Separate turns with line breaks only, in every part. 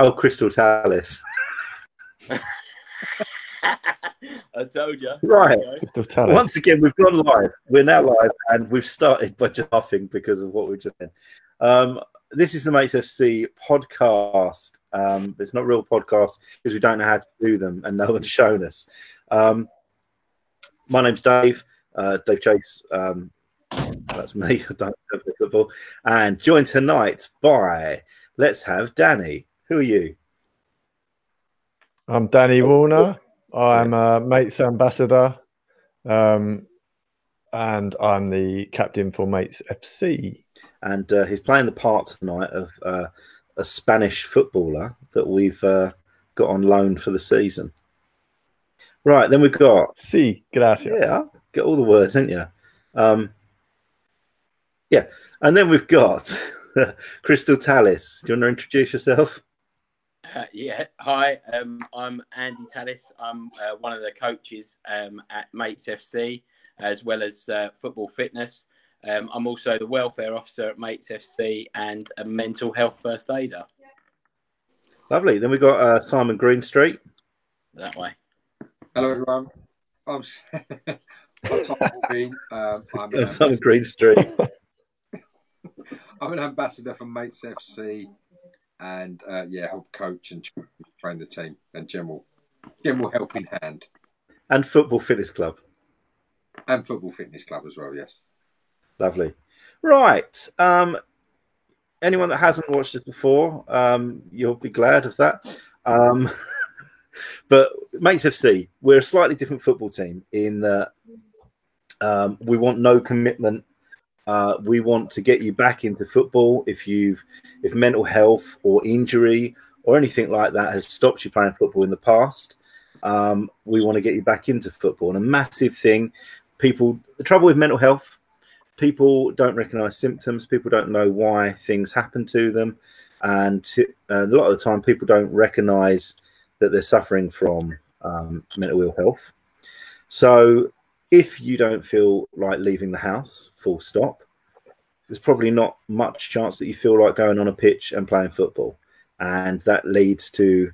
Oh, Crystal Tallis.
I told you.
Right.
Crystal Tallis.
Once again, we've gone live. We're now live, and we've started by just laughing because of what we just did. Um, this is the Mates FC podcast. Um, it's not real podcast because we don't know how to do them, and no one's shown us. Um, my name's Dave, uh, Dave Chase. Um, that's me. I don't play football. And joined tonight by Let's have Danny. Who are you?
I'm Danny Warner. I'm a Mates ambassador, um, and I'm the captain for Mates FC.
And uh, he's playing the part tonight of uh, a Spanish footballer that we've uh, got on loan for the season. Right, then we've got
Sí, gracias.
yeah, get all the words, didn't you? Um, yeah, and then we've got Crystal Tallis. Do you want to introduce yourself?
Uh, yeah. Hi, um, I'm Andy Tallis. I'm uh, one of the coaches um, at Mates FC, as well as uh, football fitness. Um, I'm also the welfare officer at Mates FC and a mental health first aider.
Lovely. Then we've got uh, Simon Greenstreet.
That way.
Hello, everyone. I'm, s- I'm Tom Green. Um, I'm, an
Simon
ambassador,
Greenstreet.
I'm an ambassador for Mates FC, and uh, yeah, help coach and train the team, and general general helping hand,
and Football Fitness Club.
and football fitness club as well. Yes.
Lovely. Right. Um, anyone that hasn't watched this before, um, you'll be glad of that. Um, but Mates FC, we're a slightly different football team in that um, we want no commitment. Uh, we want to get you back into football if you've if mental health or injury or anything like that has stopped you playing football in the past. Um, we want to get you back into football. And a massive thing, people, the trouble with mental health people don't recognize symptoms people don't know why things happen to them and, to, a lot of the time people don't recognize that they're suffering from um, mental ill health so if you don't feel like leaving the house full stop there's probably not much chance that you feel like going on a pitch and playing football and that leads to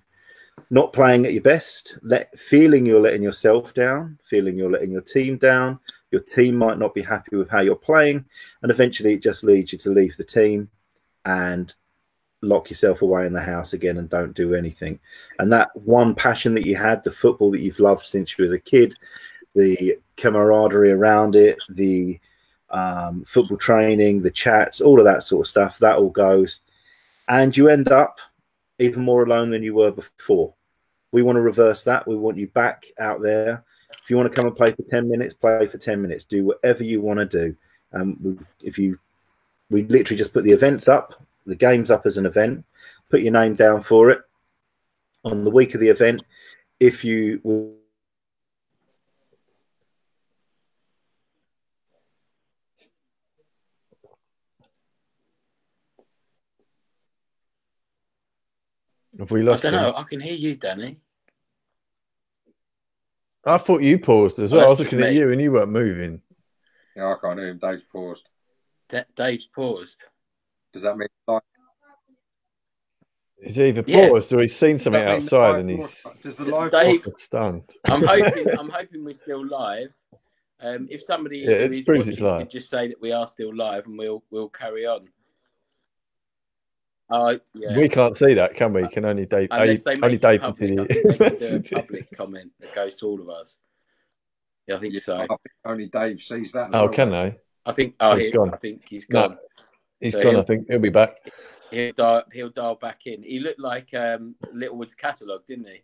not playing at your best let feeling you're letting yourself down feeling you're letting your team down your team might not be happy with how you're playing, and eventually it just leads you to leave the team and lock yourself away in the house again and don't do anything. And that one passion that you had, the football that you've loved since you was a kid, the camaraderie around it, the um, football training, the chats, all of that sort of stuff, that all goes. And you end up even more alone than you were before. We want to reverse that. We want you back out there if you want to come and play for 10 minutes play for 10 minutes do whatever you want to do um, if you we literally just put the events up the games up as an event put your name down for it on the week of the event if you
Have we
I
lost
don't
him?
know. I can hear you, Danny.
I thought you paused as
Oh,
well. I was looking
just
at you and you weren't moving.
Yeah, I can't hear him. Dave's paused.
D- Dave's paused.
Does that mean like,
He's either
Yeah.
paused or he's seen something
that mean the
outside and he's
Does the live
Dave-
broadcast-
stunned.
I'm hoping. I'm hoping we're still live. Um, if somebody
Yeah,
who is watching could just say that we are still live, and we'll we'll carry on. Oh yeah.
We can't see that, can we? Can only Dave.
Unless they
only
make
Dave
it
can
public,
see
I think they do a public comment that goes to all of us. Yeah, I think so.
I think only Dave sees that.
Oh,
well.
can they?
I think. Oh,
He's
he,
gone.
I think he's
No.
gone.
He's
So
gone. I think he'll be back.
He'll dial. He'll dial back in. He looked like um, Littlewood's catalogue, didn't he?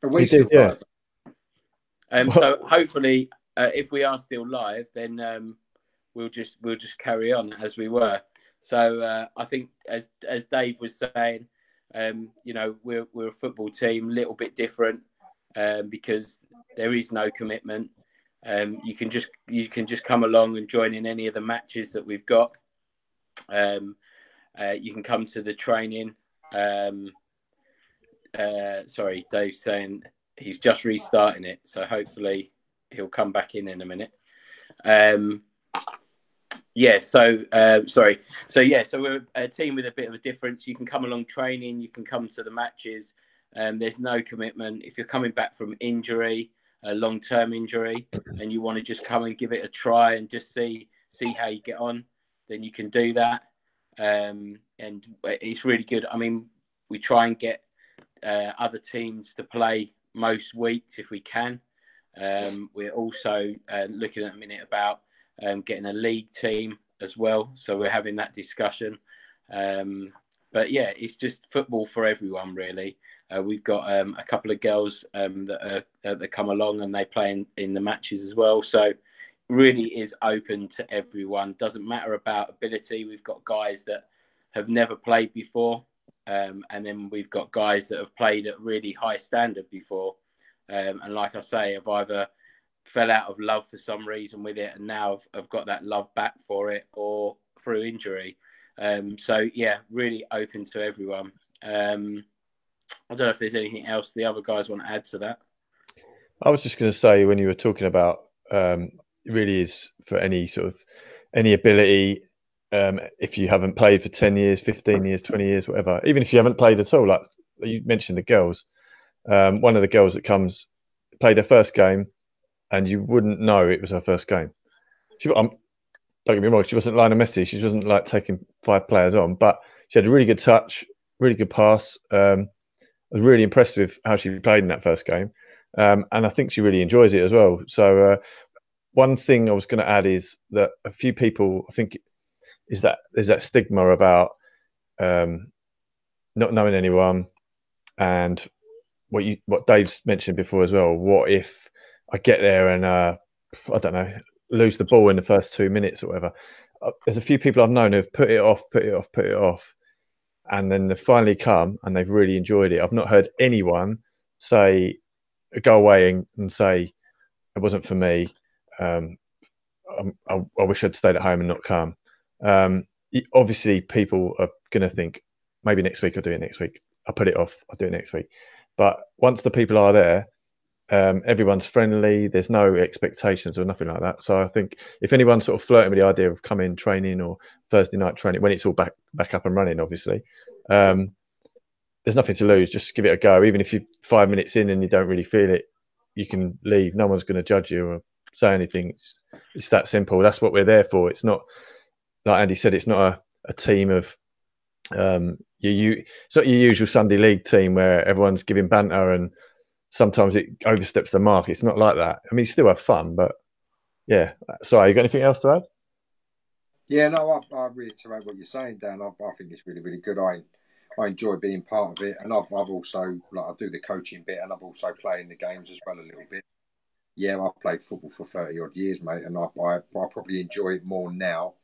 But we
He did, yeah.
live.
Um, so hopefully, uh, if we are still live, then um, we'll just we'll just carry on as we were. So uh, I think, as as Dave was saying, um, you know, we're we're a football team, a little bit different um, because there is no commitment. Um, you can just you can just come along and join in any of the matches that we've got. Um, uh, you can come to the training. Um, uh, sorry, Dave's saying he's just restarting it, so hopefully he'll come back in in a minute. Yeah, so uh, sorry. So yeah, so we're a team with a bit of a difference. You can come along training, you can come to the matches. Um, there's no commitment. If you're coming back from injury, a long-term injury, and you want to just come and give it a try and just see see how you get on, then you can do that. Um, and it's really good. I mean, we try and get uh, other teams to play most weeks if we can. Um, we're also uh, looking at a minute about um, getting a league team as well. So we're having that discussion. Um, but yeah, it's just football for everyone, really. Uh, we've got um, a couple of girls um, that, are, uh, that come along and they play in, in the matches as well. So really is open to everyone. Doesn't matter about ability. We've got guys that have never played before, um, and then we've got guys that have played at really high standard before. Um, and like I say, have either fell out of love for some reason with it and now have, have got that love back for it or through injury. Um, so yeah, really open to everyone. Um, I don't know if there's anything else the other guys want to add to that.
I was just going to say when you were talking about um, really is for any sort of any ability. Um, if you haven't played for ten years, fifteen years, twenty years, whatever, even if you haven't played at all, like you mentioned the girls, um, one of the girls that comes played her first game, and you wouldn't know it was her first game. She, um, don't get me wrong, she wasn't Lionel Messi. She wasn't like taking five players on, but she had a really good touch, really good pass. Um, I was really impressed with how she played in that first game, um, and I think she really enjoys it as well. So, uh, one thing I was going to add is that a few people, I think, is that there's that stigma about um, not knowing anyone, and what you what Dave's mentioned before as well. What if I get there and uh, I don't know lose the ball in the first two minutes or whatever? Uh, there's a few people I've known who've put it off, put it off, put it off, and then they finally come and they've really enjoyed it. I've not heard anyone say go away and, and say it wasn't for me. Um, I, I, wish I'd stayed at home and not come. Um, obviously, people are going to think maybe next week I'll do it next week. I'll put it off. I'll do it next week. But once the people are there, um, everyone's friendly. There's no expectations or nothing like that. So I think if anyone's sort of flirting with the idea of coming training or Thursday night training when it's all back back up and running, obviously, um, there's nothing to lose. Just give it a go. Even if you're five minutes in and you don't really feel it, you can leave. No one's going to judge you or say anything. It's, it's that simple. That's what we're there for. It's not like Andy said. It's not a, a team of um, you, you, it's not your usual Sunday league team where everyone's giving banter and sometimes it oversteps the mark. It's not like that. I mean, you still have fun, but yeah. Sorry, you got anything else to add?
Yeah, no, I, I reiterate what you're saying, Dan. I, I, think it's really, really good. I I enjoy being part of it, and I've, I've also like I do the coaching bit, and I've also playing the games as well a little bit. Yeah, I've played football for thirty odd years, mate, and I, I I probably enjoy it more now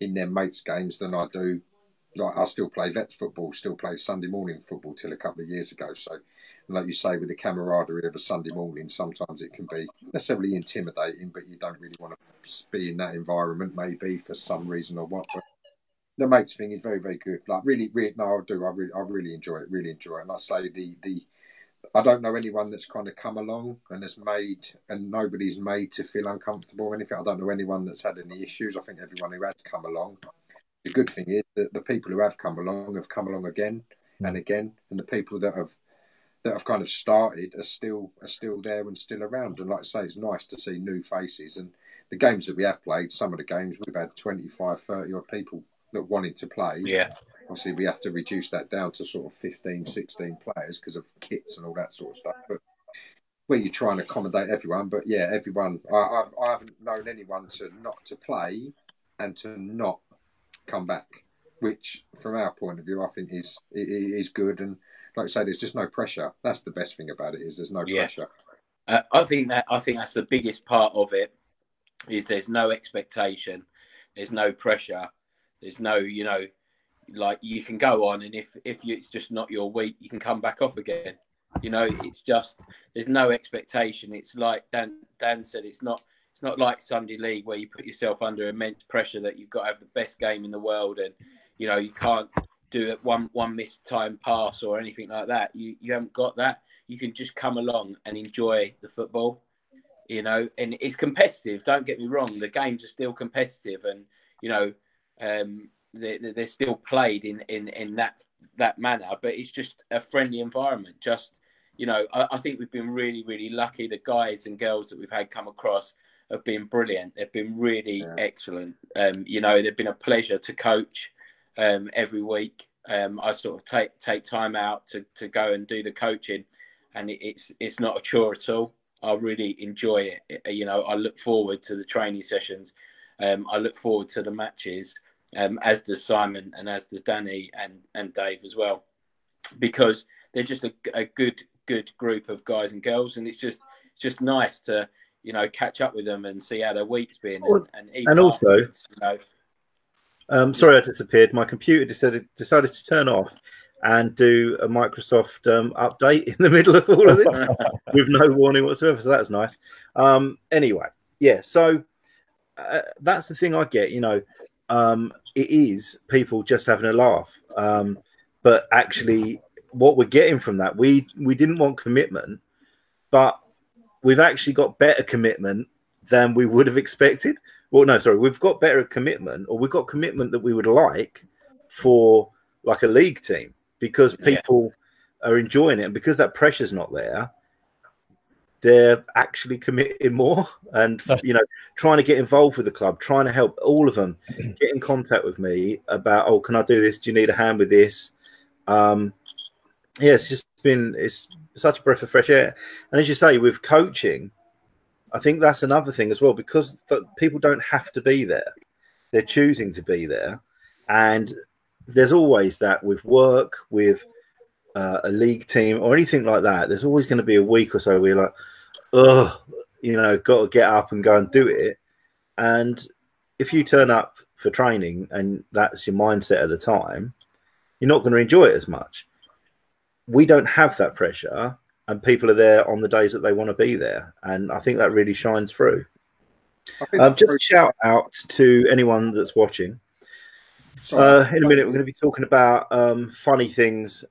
in their mates' games than I do like I still play vets football, still play Sunday morning football till a couple of years ago. So, like you say, with the camaraderie of a Sunday morning, sometimes it can be necessarily intimidating, but you don't really want to be in that environment, maybe for some reason or what. But the mates thing is very, very good. Like really, really, no, I do. I really, I really enjoy it. Really enjoy it. And I say the the. I don't know anyone that's kind of come along and has made, and nobody's made to feel uncomfortable or anything. I don't know anyone that's had any issues. I think everyone who has come along the good thing is that the people who have come along have come along again mm. and again, and the people that have that have kind of started are still are still there and still around. And like I say, it's nice to see new faces. And the games that we have played, some of the games we've had 25, 30 odd people that wanted to play.
Yeah.
Obviously, we have to reduce that down to sort of 15, 16 players because of kits and all that sort of stuff. But where you try and accommodate everyone, but yeah, everyone. I, I, I haven't known anyone to not to play and to not come back, which from our point of view, I think is is good. And like I say, there's just no pressure. That's the best thing about it is there's no yeah. pressure.
Uh, I think that I think that's the biggest part of it is there's no expectation, there's no pressure, there's no you know like you can go on and if if you, it's just not your week, you can come back off again. You know, it's just there's no expectation. It's like Dan Dan said, it's not it's not like Sunday League where you put yourself under immense pressure that you've got to have the best game in the world and you know you can't do it one one missed time pass or anything like that. You you haven't got that. You can just come along and enjoy the football, you know. And it's competitive. Don't get me wrong. The games are still competitive, and you know, um, they, they're still played in, in, in that that manner, but it's just a friendly environment. Just you know, I, I, think we've been really, really lucky. The guys and girls that we've had come across have been brilliant. They've been really yeah. excellent. Um, you know, they've been a pleasure to coach um, every week. Um, I sort of take take time out to, to go and do the coaching, and it, it's it's not a chore at all. I really enjoy it. You know, I look forward to the training sessions. Um, I look forward to the matches, um, as does Simon and as does Danny and and Dave as well, because they're just a, a good good group of guys and girls, and it's just it's just nice to you know catch up with them and see how their week's been, and,
and, and also, you know, um, sorry I disappeared. My computer decided decided to turn off and do a Microsoft um, update in the middle of all of it with no warning whatsoever. So that's nice. Um, anyway, yeah. So uh, that's the thing I get. You know, um, it is people just having a laugh, um, but actually what we're getting from that. We we didn't want commitment, but we've actually got better commitment than we would have expected. Well, no, sorry, we've got better commitment, or we've got commitment that we would like for like a league team because people yeah. are enjoying it, and because that pressure's not there, they're actually committing more and you know trying to get involved with the club trying to help all of them get in contact with me about oh can i do this do you need a hand with this um yeah, it's just been it's such a breath of fresh air. And as you say, with coaching, I think that's another thing as well because people don't have to be there; they're choosing to be there, and there's always that with work, with uh, a league team or anything like that. There's always going to be a week or so where you're like, oh, you know, got to get up and go and do it. And if you turn up for training and that's your mindset at the time, you're not going to enjoy it as much we don't have that pressure and people are there on the days that they want to be there and i think that really shines through. Um, just a shout out to anyone that's watching. Uh, in a minute we're going to be talking about um, funny things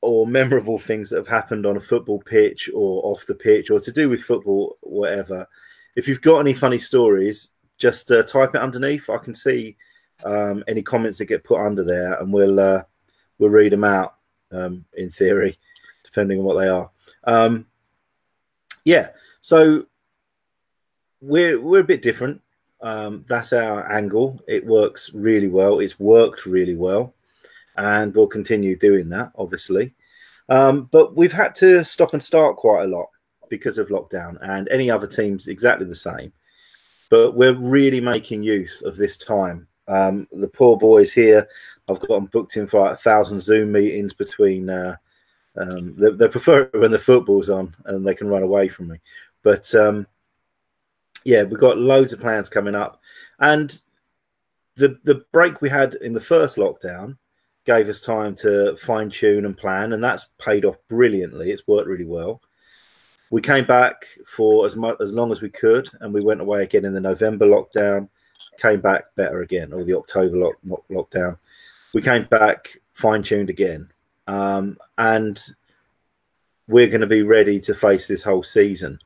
or memorable things that have happened on a football pitch or off the pitch or to do with football whatever. If you've got any funny stories just uh, type it underneath. I can see um, any comments that get put under there and we'll uh, we'll read them out um, in theory, depending on what they are. Um, yeah, so we're we're a bit different. Um, that's our angle. It works really well. It's worked really well, and we'll continue doing that, obviously. Um, but we've had to stop and start quite a lot because of lockdown, and any other teams exactly the same. But we're really making use of this time. Um, the poor boys here I've got them booked in for like a thousand Zoom meetings between. Uh, um, they, they, prefer it when the football's on and they can run away from me. But um, yeah, we've got loads of plans coming up, and the the break we had in the first lockdown gave us time to fine tune and plan, and that's paid off brilliantly. It's worked really well. We came back for as much as long as we could, and we went away again in the November lockdown. Came back better again, or the October lock, lockdown we came back fine tuned again, um, and we're going to be ready to face this whole season.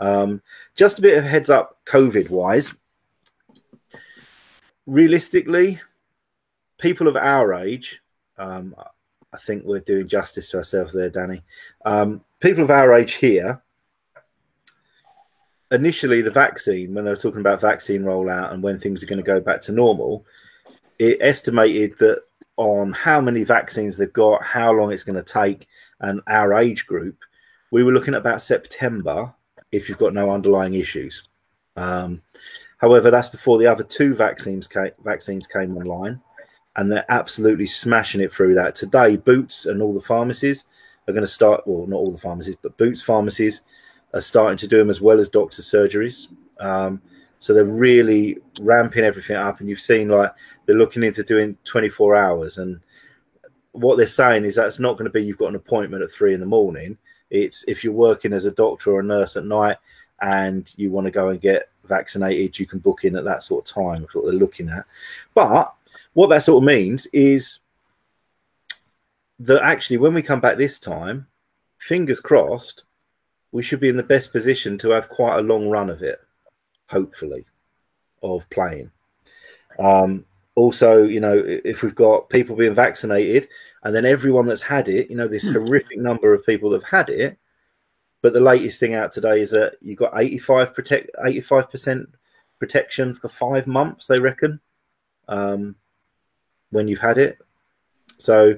Um, just a bit of heads up, COVID wise. Realistically, people of our age, um, I think we're doing justice to ourselves there, Danny. Um, people of our age here, initially the vaccine, when they were talking about vaccine rollout and when things are going to go back to normal, it estimated that on how many vaccines they've got, how long it's going to take, and our age group, we were looking at about September if you've got no underlying issues. Um, however, that's before the other two vaccines came, vaccines came online, and they're absolutely smashing it through that. Today, Boots and all the pharmacies are going to start. Well, not all the pharmacies, but Boots pharmacies are starting to do them as well as doctor surgeries. Um, so they're really ramping everything up, and you've seen like they're looking into doing 24 hours. And what they're saying is that's not going to be you've got an appointment at three in the morning. It's if you're working as a doctor or a nurse at night and you want to go and get vaccinated, you can book in at that sort of time. That's what they're looking at. But what that sort of means is that actually, when we come back this time, fingers crossed, we should be in the best position to have quite a long run of it hopefully, of playing. Um, also, you know, if we've got people being vaccinated and then everyone that's had it, you know, this horrific number of people that have had it. But the latest thing out today is that you've got 85 protect 85% protection for five months, they reckon, um, when you've had it. So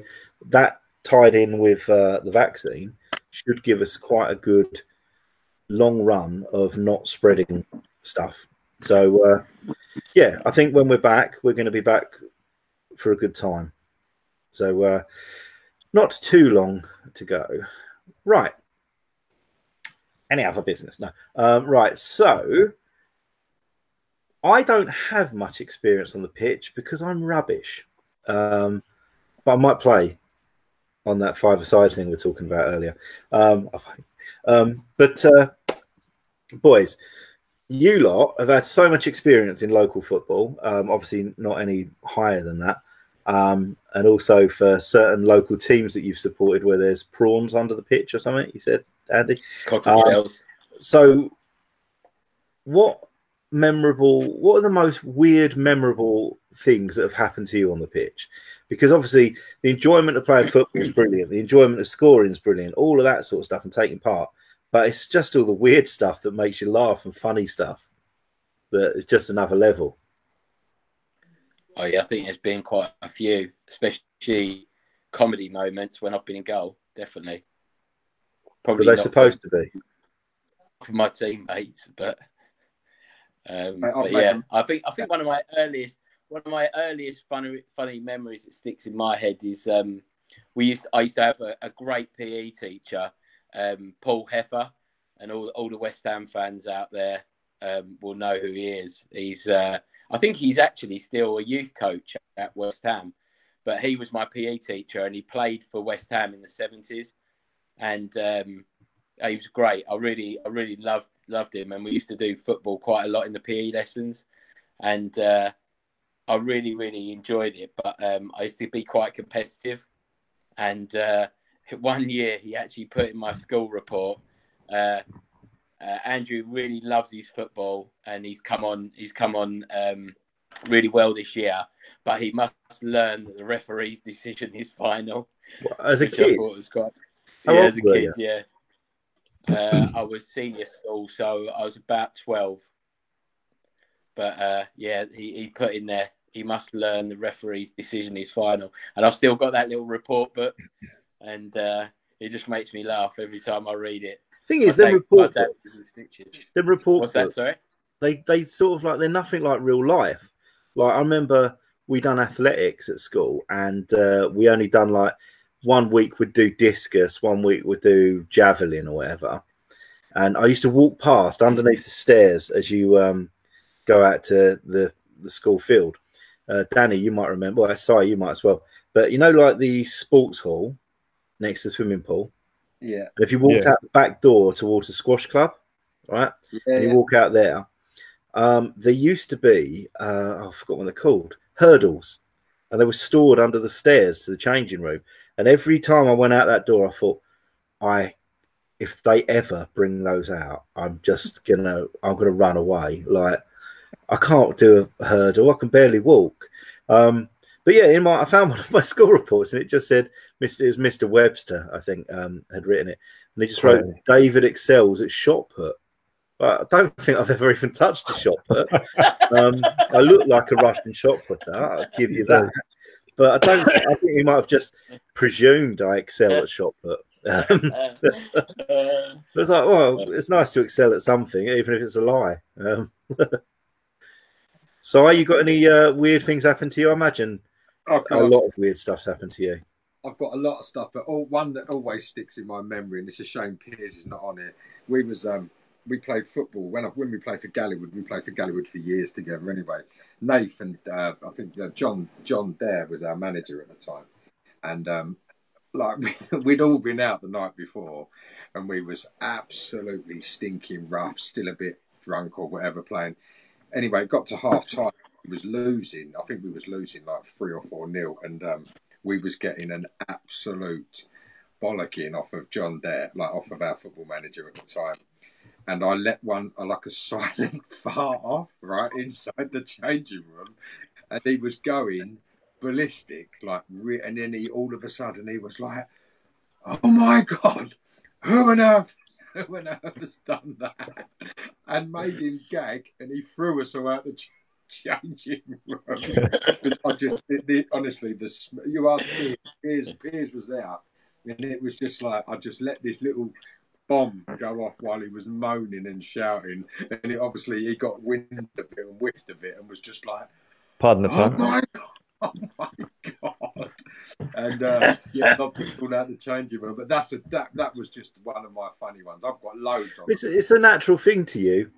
that tied in with uh, the vaccine should give us quite a good long run of not spreading stuff. So, uh, yeah, I think when we're back, we're going to be back for a good time. So, uh, not too long to go. Right. Any other business? No. Um, right. So, I don't have much experience on the pitch because I'm rubbish. Um, but I might play on that five-a-side thing we are talking about earlier. Um, um, but uh, boys, you lot have had so much experience in local football. Um, obviously, not any higher than that. Um, and also for certain local teams that you've supported, where there's prawns under the pitch or something. You said, Andy.
Cockle shells.
Um, so, what memorable? What are the most weird, memorable things that have happened to you on the pitch? Because obviously, the enjoyment of playing football is brilliant. The enjoyment of scoring is brilliant. All of that sort of stuff and taking part but it's just all the weird stuff that makes you laugh and funny stuff that is just another level.
Oh yeah, I think there's been quite a few, especially comedy moments when I've been in goal. Definitely.
Probably they're supposed for, to be
for my teammates, but um, but yeah, I think I think one of my earliest one of my earliest funny funny memories that sticks in my head is um, we used to, I used to have a, a great PE teacher um, Paul Heffer, and all all the West Ham fans out there um, will know who he is. He's uh, I think he's actually still a youth coach at West Ham, but he was my PE teacher and he played for West Ham in the seventies, and um, he was great. I really I really loved loved him, and we used to do football quite a lot in the PE lessons, and uh, I really really enjoyed it. But um, I used to be quite competitive, and uh, one year he actually put in my school report. Uh, uh, Andrew really loves his football, and he's come on. He's come on um, really well this year, but he must learn that the referee's decision is final.
As a kid,
quite, yeah, as a kid, yeah. Uh, I was senior school, so I was about twelve. But uh, yeah, he, he put in there. He must learn the referee's decision is final, and I've still got that little report book and uh, it just makes me laugh every time I read it.
Thing is, the report the report
What's that? Sorry,
they they sort of like they're nothing like real life. Like I remember we done athletics at school, and uh, we only done like one week would do discus, one week would do javelin or whatever. And I used to walk past underneath the stairs as you um, go out to the the school field. Uh, Danny, you might remember. Well, sorry, you might as well. But you know, like the sports hall, next to the swimming pool.
Yeah.
And if you walked yeah. out the back door towards the squash club, right? Yeah, and you yeah. walk out there, um, there used to be, uh, oh, I forgot what they're called, hurdles. And they were stored under the stairs to the changing room. And every time I went out that door, I thought, I, if they ever bring those out, I'm just gonna, I'm gonna run away. Like, I can't do a hurdle. I can barely walk. Um, but yeah, in my I found one of my school reports and it just said Mr. It was Mr. Webster, I think, um, had written it, and he just wrote David excels at shot put. But I don't think I've ever even touched a shot put. um, I look like a Russian shot putter. I'll give you that. But I don't. I think he might have just presumed I excel at shot put. Um, it's like, well, it's nice to excel at something, even if it's a lie. Um, so, are you got any uh, weird things happen to you? I imagine Oh, a lot of weird stuff's happened to you.
I've got a lot of stuff, but all, one that always sticks in my memory, and it's a shame Piers is not on it. We was um, we played football when I, when we played for Gallywood. We played for Gallywood for years together. Anyway, Nathan, uh, I think uh, John John Dare was our manager at the time, and um, like we'd all been out the night before, and we was absolutely stinking rough, still a bit drunk or whatever playing. Anyway, got to half time was losing. I think we was losing like three or four nil, and um, we was getting an absolute bollocking off of John Dare, like off of our football manager at the time. And I let one like a silent fart off right inside the changing room, and he was going ballistic, like, and then he all of a sudden he was like, "Oh my god, who on earth?" Who on earth has done that? And made him gag, and he threw us all out the changing room. I just, the, the, honestly, the you asked Piers, Piers was there, and it was just like I just let this little bomb go off while he was moaning and shouting, and it, obviously he got wind of it and whiffed of it, and was just like,
"Pardon the
pun." Oh my god! Oh my god! And uh, yeah, not people out the changing room, but that's a that that was just one of my funny ones. I've got loads of.
It's, it's a natural thing to you.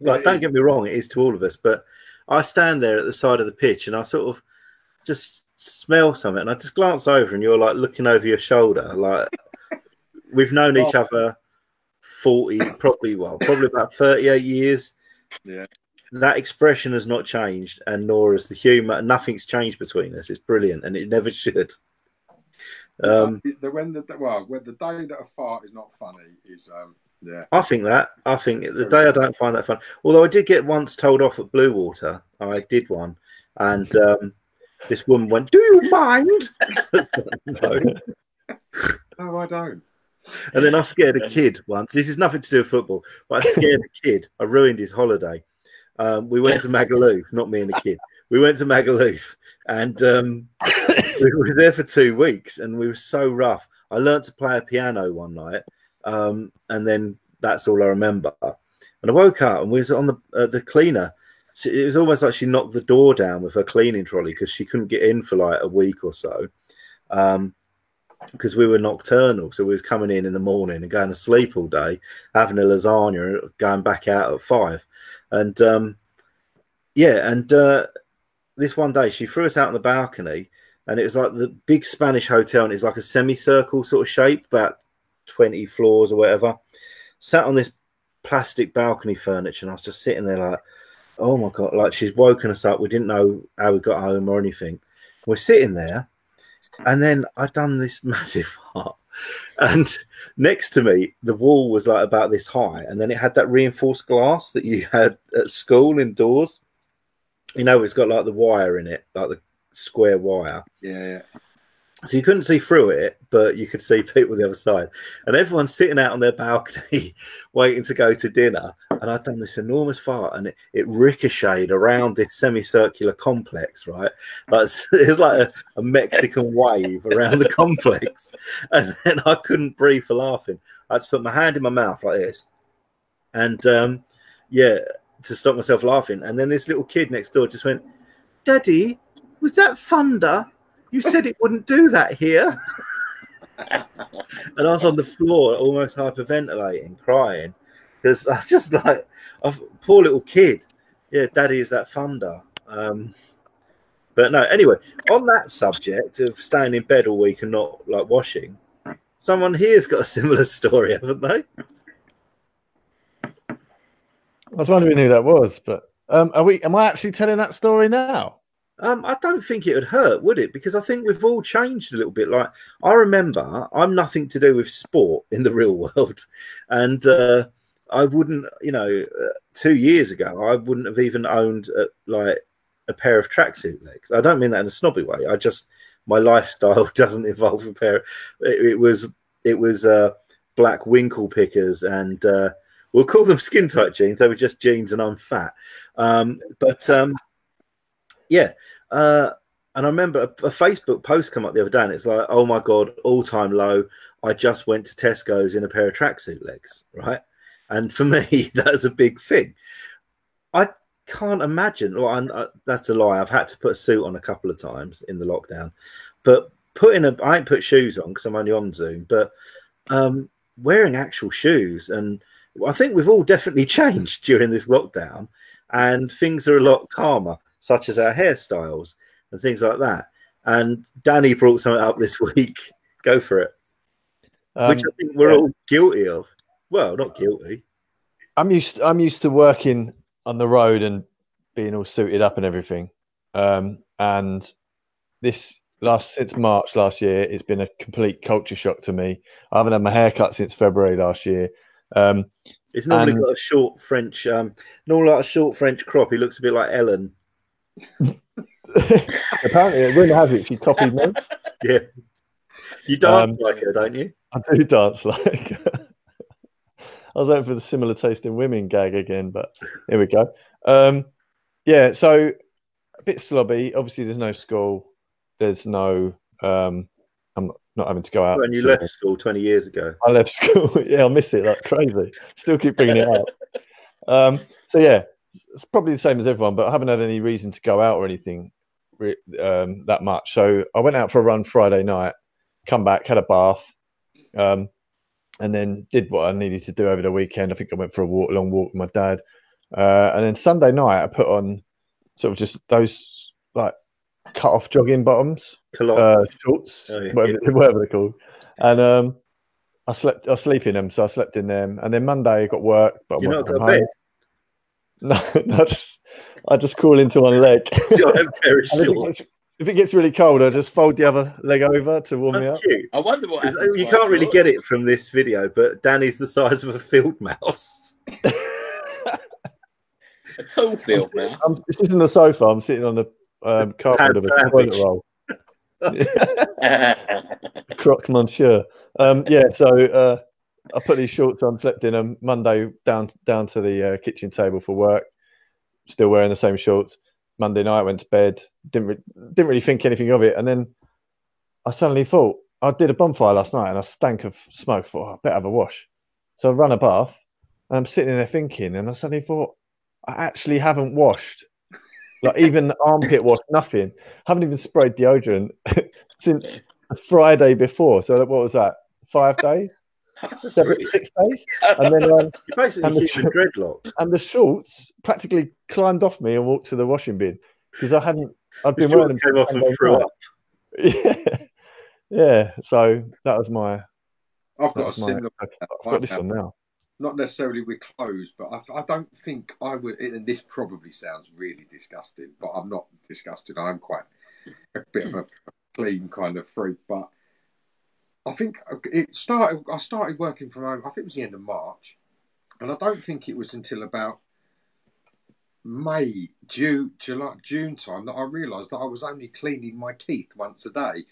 Like, don't get me wrong, it is to all of us, but I stand there at the side of the pitch and I sort of just smell something and I just glance over and you're like looking over your shoulder, like we've known each other 40, probably, well, probably about 38 years.
Yeah.
That expression has not changed, and nor has the humour. Nothing's changed between us. It's brilliant, and it never should.
Um, the, when the well, when the day that a fart is not funny is um, yeah.
I think that. I think the day I don't find that fun. Although I did get once told off at Bluewater. I did one, and um, this woman went, "Do you mind?"
no. no, I don't.
And then I scared a kid once. This is nothing to do with football, but I scared a kid. I ruined his holiday. Um, we went to Magaluf, not me and the kid. We went to Magaluf, and um, we were there for two weeks, and we were so rough. I learned to play a piano one night, um, and then that's all I remember. And I woke up and we was on the uh, the cleaner. it was almost like she knocked the door down with her cleaning trolley because she couldn't get in for like a week or so. Um, because we were nocturnal, so we was coming in in the morning and going to sleep all day, having a lasagna, and going back out at five, and um, yeah, and uh, this one day she threw us out on the balcony, and it was like the big Spanish hotel, and it's like a semicircle sort of shape, about 20 floors or whatever. Sat on this plastic balcony furniture, and I was just sitting there like, oh my God, like she's woken us up. We didn't know how we got home or anything. We're sitting there, and then I'd done this massive heart. And next to me, the wall was like about this high, and then it had that reinforced glass that you had at school indoors. You know, it's got like the wire in it, like the square wire.
Yeah, yeah.
So you couldn't see through it, but you could see people the other side. And everyone's sitting out on their balcony waiting to go to dinner. And I'd done this enormous fart and it, it ricocheted around this semicircular complex, right? Like it was like a, a Mexican wave around the complex. And then I couldn't breathe for laughing. I had to put my hand in my mouth like this. And um, yeah, to stop myself laughing. And then this little kid next door just went, Daddy, was that thunder? You said it wouldn't do that here. and I was on the floor, almost hyperventilating, crying, because I was just like, a poor little kid. Yeah, daddy is that thunder. Um, but no, anyway, on that subject of staying in bed all week and not like washing, someone here's got a similar story, haven't they?
I was wondering who that was, but um, are we? Am I actually telling that story now?
Um, I don't think it would hurt, would it? Because I think we've all changed a little bit. Like I remember, I'm nothing to do with sport in the real world, and uh, I wouldn't, you know, uh, two years ago, I wouldn't have even owned like a pair of tracksuit legs. I don't mean that in a snobby way. I just my lifestyle doesn't involve a pair. It, it was it was uh, black winkle pickers, and uh, we'll call them skin tight jeans. They were just jeans, and I'm fat. Um, but um, yeah. Uh, and I remember a, a, Facebook post come up the other day, and it's like, "Oh my god, all time low! I just went to Tesco's in a pair of tracksuit legs, right?" And for me, that's a big thing. I can't imagine. Well, I, I, that's a lie. I've had to put a suit on a couple of times in the lockdown, but putting a I ain't put shoes on because I'm only on Zoom, but um, wearing actual shoes and I think we've all definitely changed during this lockdown, and things are a lot calmer such as our hairstyles and things like that. And Danny brought something up this week. Go for it. Um, Which I think we're yeah. all guilty of. Well, not guilty.
I'm used. I'm used to working on the road and being all suited up and everything. Um, and this last since March last year, it's been a complete culture shock to me. I haven't had my hair cut since February last year. Um,
it's normally and, got a short French, um, normally like a short French crop. He looks a bit like Ellen.
Apparently, rumor has it if she copied me.
Yeah. You dance
Um,
like her, don't you?
I do dance like. I was hoping for the similar taste in women gag again, but here we go. Um, yeah, so a bit slobby. Obviously, there's no school. There's no. Um, I'm not, having to go out.
When you
to-
left school 20 years ago.
I left school. yeah, I miss it like crazy. Still keep bringing it up. Um, so yeah, it's probably the same as everyone, but I haven't had any reason to go out or anything um, that much. So I went out for a run Friday night, come back, had a bath, um, and then did what I needed to do over the weekend. I think I went for a walk, long walk with my dad, uh, and then Sunday night I put on sort of just those like cut off jogging bottoms uh, shorts,
Oh, yeah.
whatever, whatever they're called. And um, I slept, I sleep in them, so I slept in them. And then Monday I got work, but
you
I
not got
from
a bed?
Home. No, that's I just crawl into one leg.
You got a pair of
And if, it gets, if it gets really cold, I just fold the other leg over to warm me up.
cute.
I wonder what happens
You can't really get it from this video, but Danny's the size of a field mouse.
A tall field mouse.
I'm sitting on the sofa. I'm sitting on the um, cardboard of a
Ham
toilet roll. Croque Monsieur. Um, yeah, so uh, I put these shorts on, slept in them. Monday down down to the uh, kitchen table for work. Still wearing the same shorts. Monday night went to bed. Didn't re- didn't really think anything of it, and then I suddenly thought I did a bonfire last night and I stank of smoke. I thought oh, I better have a wash. So I run a bath. And I'm sitting there thinking, and I suddenly thought I actually haven't washed, like even armpit wash, nothing. Haven't even sprayed deodorant since Friday before. So what was that? Five days, seven, six days, and then um,
You're basically
And the
dreadlocks.
and the shorts practically climbed off me and walked to the washing bin because I hadn't. I'd
The
been wearing
shorts
them
came off
Sunday
and threw
night.
up.
Yeah, yeah. So that was my.
I've got a
was my
similar.
I've got this one now.
not necessarily with clothes, but I, I don't think I would. And this probably sounds really disgusting, but I'm not disgusted. I'm quite a bit of a clean kind of freak, but I think it started. I started working from home. I think it was the end of March, and I don't think it was until about May, June, July, June time that I realised that I was only cleaning my teeth once a day,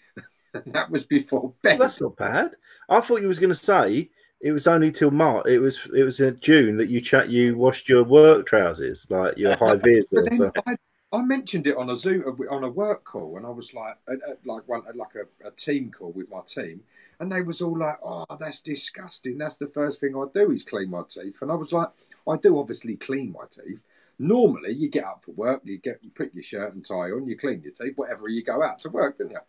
and that was before
Well, that's not bad. I thought you was going to say it was only till March. It was it was in June that you chat you washed your work trousers, like your high vis.
I, I mentioned it on a Zoom on a work call, and I was like, uh, uh, like one like a, a team call with my team, and they was all like, "Oh, that's disgusting. That's the first thing I do is clean my teeth." And I was like, "I do obviously clean my teeth. Normally, you get up for work, you get you put your shirt and tie on, you clean your teeth, whatever you go out to work, don't you?"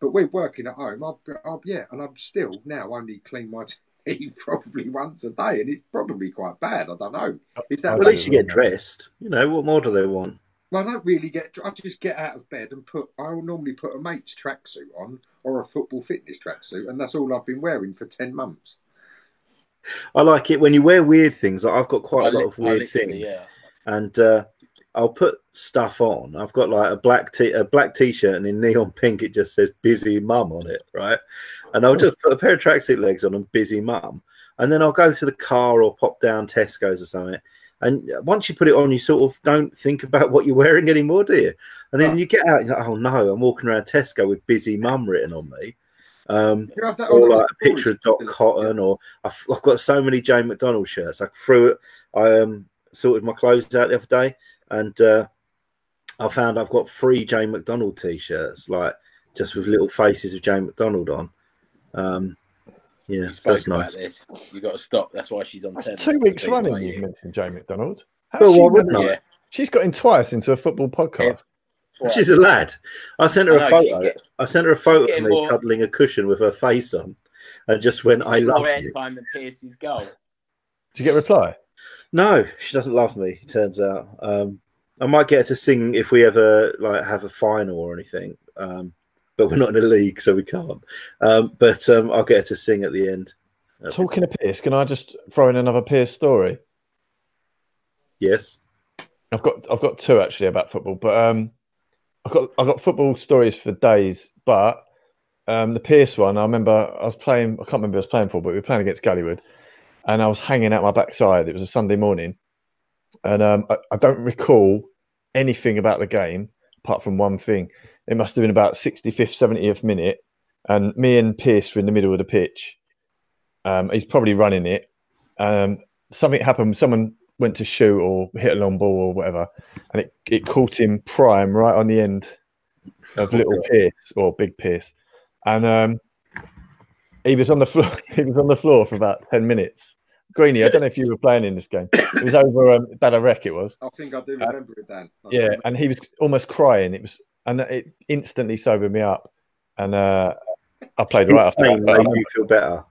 But we're working at home. I'll, I'll, yeah, and I'm still now only clean my teeth probably once a day, and it's probably quite bad. I don't know. Is that
I
Well, at least you get dressed. You know what more do they want?
Well, I don't really get. I just get out of bed and put. I will normally put a mate's tracksuit on or a football fitness tracksuit, and that's all I've been wearing for ten months.
I like it when you wear weird things. I've got quite
I
a lot
li-
of weird things,
Yeah.
and uh, I'll put stuff on. I've got like a black t a black t-shirt, and in neon pink it just says "Busy Mum" on it, right? And I'll just put a pair of tracksuit legs on and "Busy Mum," and then I'll go to the car or pop down Tesco's or something. And once you put it on, you sort of don't think about what you're wearing anymore, do you? And then
No.
you get out, and you're like, oh no, I'm walking around Tesco with "Busy Mum" written on me. Um,
You have that
or like a picture of Dot Cotton, or I've, I've got so many Jane McDonald shirts. I threw it. I um, sorted my clothes out the other day, and uh, I found I've got three Jane McDonald t-shirts, like just with little faces of Jane McDonald on. Um, yeah, that's nice.
this. You got to stop. That's why she's on.
That's
tennis,
two weeks running.
like
You've mentioned Jane McDonald. How's
Well,
she
why wouldn't
managed-
I?
Yeah.
She's got in twice into a football podcast.
She's a lad. I sent her
I
a
know, she's
photo.
get-
I sent her a photo of me
more-
cuddling a cushion with her face on, and just went, "I
More
love you."
airtime than Pierce's goal.
Did you get a reply?
No, she doesn't love me. It turns out. Um, I might get her to sing if we ever like have a final or anything. Um, but we're not in a league, so we can't. Um, but um, I'll get her to sing at the end.
Talking of Pierce, can I just throw in another Pierce story?
Yes.
I've got I've got two actually about football, but um, I've got I've got football stories for days. But um, the Pierce one, I remember I was playing. I can't remember who I was playing for, but we were playing against Gallywood, and I was hanging out my backside. It was a Sunday morning, and um, I, I don't recall anything about the game, apart from one thing. It must have been about 65th, 70th minute, and me and Pierce were in the middle of the pitch. Um, he's probably running it. Um, something happened. Someone went to shoot or hit a long ball or whatever, and it, it caught him prime right on the end of little Pierce or big Pierce, and um, he was on the floor. He was on the floor for about ten minutes. Greeny, I don't know if you were playing in this game. It was over um, Badarek, it was.
I think I do remember uh, it, Dan. I
yeah, and he was almost crying. It was, and it instantly sobered me up, and uh, I played right after that.
Made you feel better.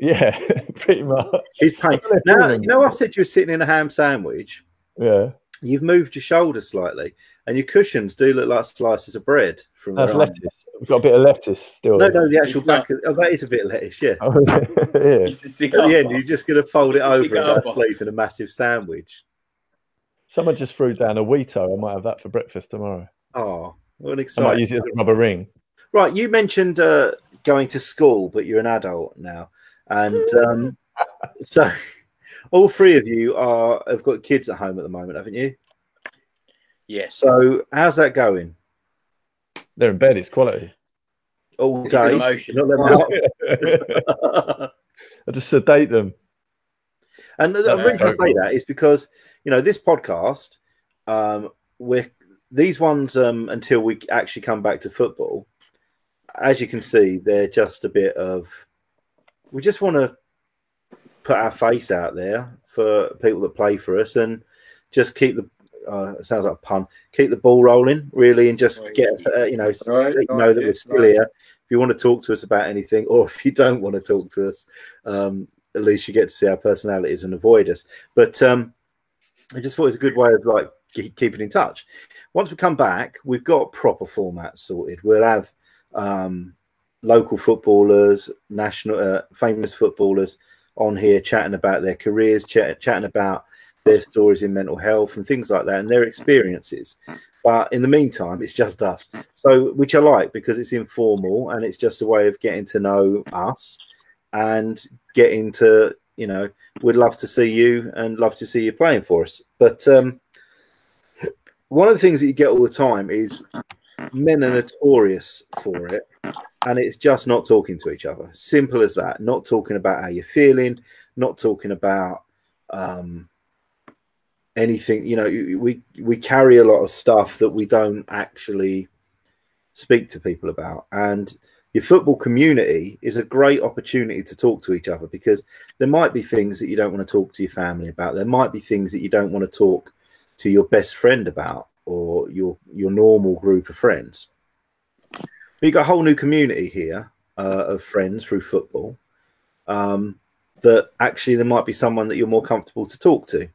Yeah, pretty much.
He's pain. Now, you know, I said you were sitting in a ham sandwich.
Yeah.
You've moved your shoulders slightly, and your cushions do look like slices of bread from
That's lettuce. We've got a bit of lettuce still.
No, no, the actual it's back. Of, oh, that is a bit of lettuce. Yeah.
Oh, yeah. At
the end, you're just going to fold it over and sleep in a massive sandwich.
Someone just threw down a Weeto. I might have that for breakfast tomorrow.
Oh, what exciting!
I might use it as a rubber ring.
Right, you mentioned uh, going to school, but you're an adult now. And um, so all three of you are have got kids at home at the moment, haven't you?
Yes.
So how's that going?
They're in bed. It's quality.
All day.
Emotion.
Not
I just sedate them.
And the no, reason I say that is because you know this podcast, um, we're these ones um, until we actually come back to football. As you can see, they're just a bit of we just want to put our face out there for people that play for us and just keep the uh, it sounds like a pun keep the ball rolling really and just get uh, you know right, you know that we're still right. here if you want to talk to us about anything or if you don't want to talk to us um, at least you get to see our personalities and avoid us but um, i just thought it was a good way of like keeping in touch once we come back we've got proper format sorted we'll have um, local footballers, national uh, famous footballers on here chatting about their careers, ch- chatting about their stories in mental health and things like that and their experiences. But in the meantime, it's just us. So, which I like because it's informal and it's just a way of getting to know us and getting to, you know, we'd love to see you and love to see you playing for us. But um, one of the things that you get all the time is men are notorious for it and it's just not talking to each other. Simple as that. Not talking about how you're feeling, not talking about um, anything. You know, we we carry a lot of stuff that we don't actually speak to people about, and your football community is a great opportunity to talk to each other because there might be things that you don't want to talk to your family about. There might be things that you don't want to talk to your best friend about or your your normal group of friends. But you've got a whole new community here uh, of friends through football. Um, that actually there might be someone that you're more comfortable to talk to.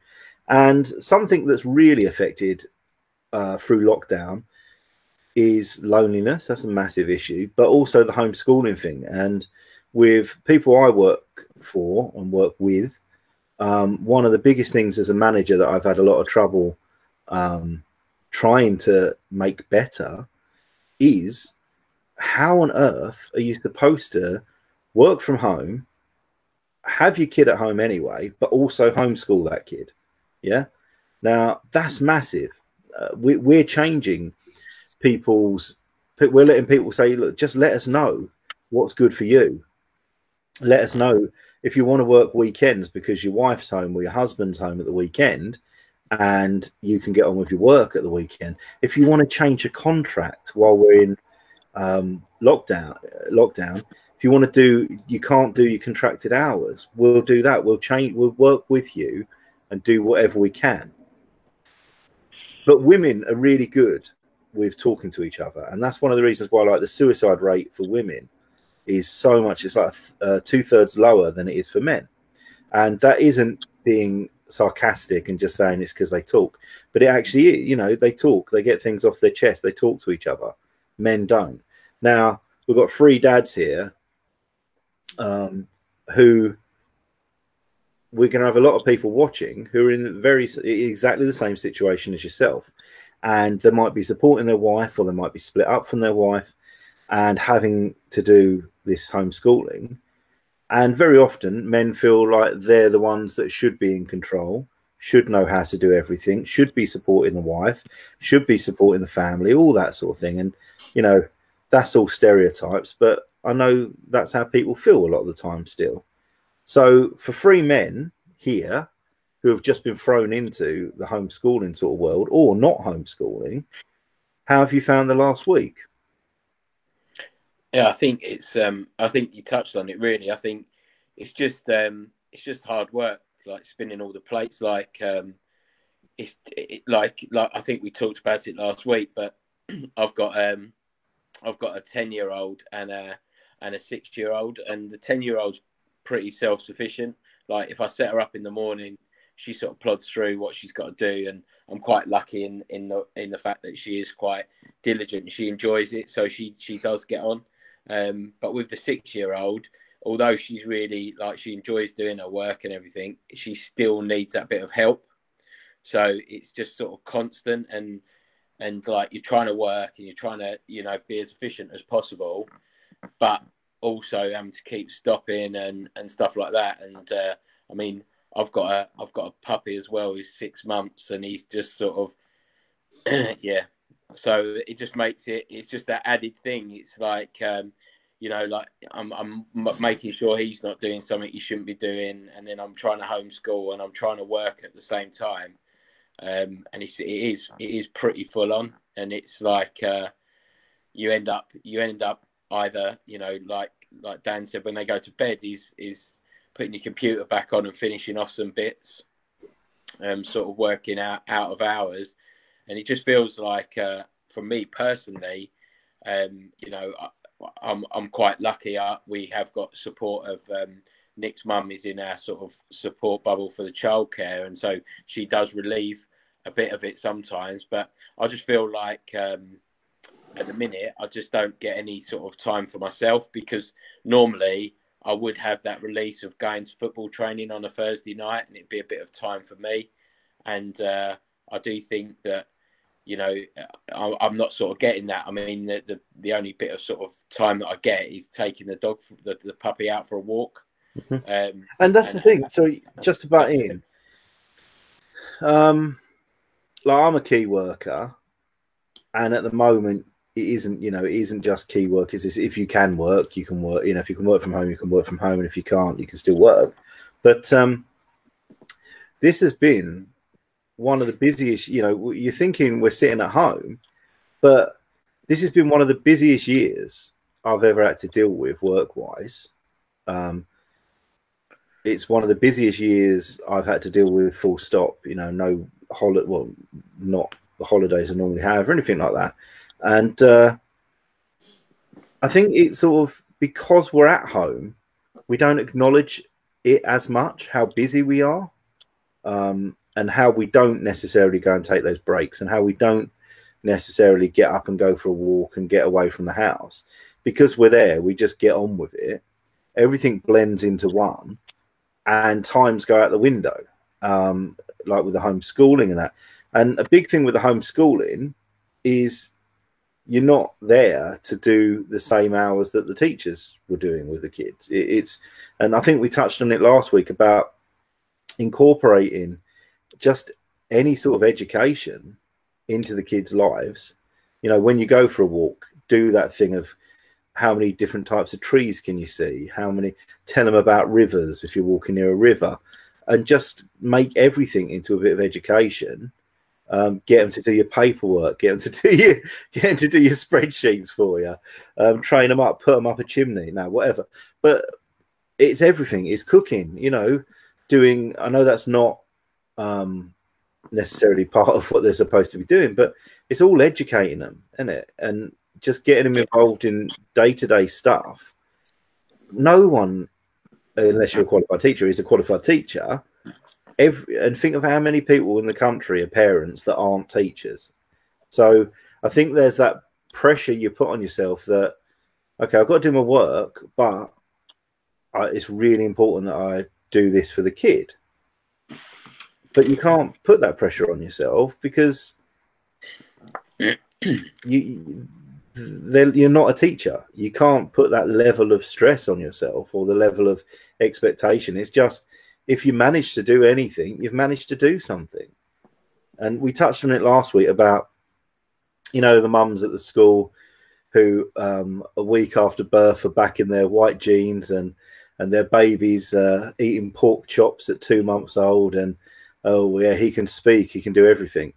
And something that's really affected uh, through lockdown is loneliness. That's a massive issue, but also the homeschooling thing. And with people I work for and work with, um, one of the biggest things as a manager that I've had a lot of trouble um, trying to make better is how on earth are you supposed to work from home, have your kid at home anyway, but also homeschool that kid? Yeah. Now that's massive. Uh, we, we're changing people's. We're letting people say, look, just let us know what's good for you. Let us know if you want to work weekends because your wife's home or your husband's home at the weekend and you can get on with your work at the weekend. If you want to change a contract while we're in um, lockdown, lockdown. If you want to do, you can't do your contracted hours. We'll do that. We'll change. We'll work with you and do whatever we can. But women are really good with talking to each other, and that's one of the reasons why, like the suicide rate for women is so much. It's like uh, two thirds lower than it is for men, and that isn't being sarcastic and just saying it's because they talk, but it actually, you know, they talk. They get things off their chest. They talk to each other men don't. Now we've got three dads here um, who we're going to have a lot of people watching who are in very exactly the same situation as yourself, and they might be supporting their wife or they might be split up from their wife and having to do this homeschooling. And very often, men feel like they're the ones that should be in control, should know how to do everything, should be supporting the wife, should be supporting the family, all that sort of thing. And, you know, that's all stereotypes, but I know that's how people feel a lot of the time still. So for three men here who have just been thrown into the homeschooling sort of world or not homeschooling, how have you found the last week?
Yeah, I think it's um I think you touched on it really. I think it's just um it's just hard work like spinning all the plates. Like um, it's it, like like I think we talked about it last week, but I've got um, I've got a ten year old and a and a six year old, and the ten year old's pretty self sufficient. Like if I set her up in the morning, she sort of plods through what she's got to do, and I'm quite lucky in in the in the fact that she is quite diligent. She enjoys it, so she she does get on. Um, but with the six year old, although she's really like she enjoys doing her work and everything, she still needs that bit of help. So it's just sort of constant and and like you're trying to work and you're trying to you know be as efficient as possible, but also having to keep stopping and and stuff like that. And uh, I mean, I've got a I've got a puppy as well. He's six months and he's just sort of yeah. So it just makes it. It's just that added thing. It's like um, you know, like I'm, I'm making sure he's not doing something he shouldn't be doing, and then I'm trying to homeschool and I'm trying to work at the same time. Um, and it's, it is it is pretty full on, and it's like uh, you end up you end up either you know like like Dan said when they go to bed is is putting your computer back on and finishing off some bits, um, sort of working out out of hours, and it just feels like uh, for me personally, um, you know. I'm I'm quite lucky. Uh, we have got support of um, Nick's mum is in our sort of support bubble for the childcare, and so she does relieve a bit of it sometimes. But I just feel like um, at the minute I just don't get any sort of time for myself because normally I would have that release of going to football training on a Thursday night, and it'd be a bit of time for me. And uh, I do think that you know, I'm not sort of getting that. I mean, the, the, the only bit of sort of time that I get is taking the dog, the, the puppy out for a walk.
Mm-hmm. Um, and that's and, the thing. So just about in, um, like I'm a key worker, and at the moment it isn't. You know, it isn't just key work. Is if you can work, you can work. You know, if you can work from home, you can work from home, and if you can't, you can still work. But um, this has been one of the busiest. You know, you're thinking we're sitting at home, but this has been one of the busiest years I've ever had to deal with work wise. Um, it's one of the busiest years I've had to deal with. Full stop. You know, no holiday. Well, not the holidays I normally have or anything like that. And uh, I think it's sort of because we're at home, we don't acknowledge it as much how busy we are. Um, and how we don't necessarily go and take those breaks and how we don't necessarily get up and go for a walk and get away from the house. Because we're there we just get on with it. Everything blends into one and times go out the window um, like with the homeschooling and that. And a big thing with the homeschooling is you're not there to do the same hours that the teachers were doing with the kids. It, it's and i think we touched on it last week about incorporating just any sort of education into the kids' lives. You know, when you go for a walk, do that thing of how many different types of trees can you see? How many? Tell them about rivers if you're walking near a river, and just make everything into a bit of education. Um, get them to do your paperwork. Get them to do your get them to do your spreadsheets for you. Um, train them up. Put them up a chimney. Now, whatever. But it's everything. It's cooking. You know, doing. I know that's not um, necessarily part of what they're supposed to be doing, but it's all educating them, isn't it? And just getting them involved in day to day stuff. No one, unless you're a qualified teacher, is a qualified teacher. Every, and think of how many people in the country are parents that aren't teachers. So I think there's that pressure you put on yourself that, okay, I've got to do my work, but I, it's really important that I do this for the kid but you can't put that pressure on yourself because you you're not a teacher. You can't put that level of stress on yourself or the level of expectation. It's just if you manage to do anything, you've managed to do something. And we touched on it last week about, you know, the mums at the school who um, a week after birth are back in their white jeans and and their babies uh, eating pork chops at two months old and oh yeah he can speak he can do everything.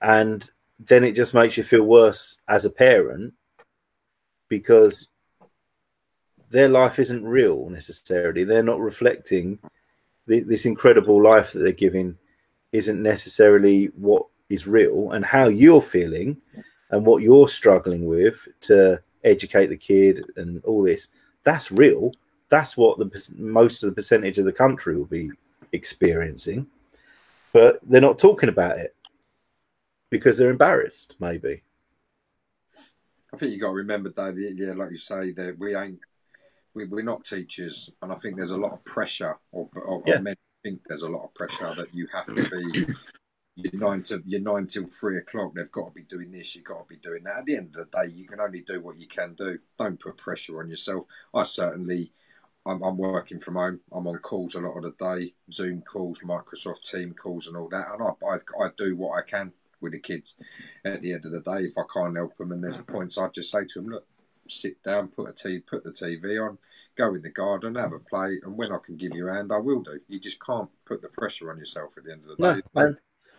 And then it just makes you feel worse as a parent because their life isn't real necessarily. They're not reflecting the, this incredible life that they're giving isn't necessarily what is real and how you're feeling and what you're struggling with to educate the kid and all this. That's real. That's what the most of the percentage of the country will be experiencing but they're not talking about it because they're embarrassed maybe
I think you got to remember, Dave. Yeah, like you say, that we ain't we, we're not teachers, and I think there's a lot of pressure, or, or, yeah. men think there's a lot of pressure that you have to be you're nine to you're nine till three o'clock. They've got to be doing this. You've got to be doing that. At the end of the day, you can only do what you can do. Don't put pressure on yourself. I certainly, I'm, I'm working from home. I'm on calls a lot of the day, Zoom calls, Microsoft Team calls, and all that. And I, I, I do what I can with the kids. At the end of the day, if I can't help them, and there's points, I just say to them, look, sit down, put a t- put the TV on, go in the garden, have a play, and when I can give you a hand, I will do. You just can't put the pressure on yourself at the end of the day. No, and,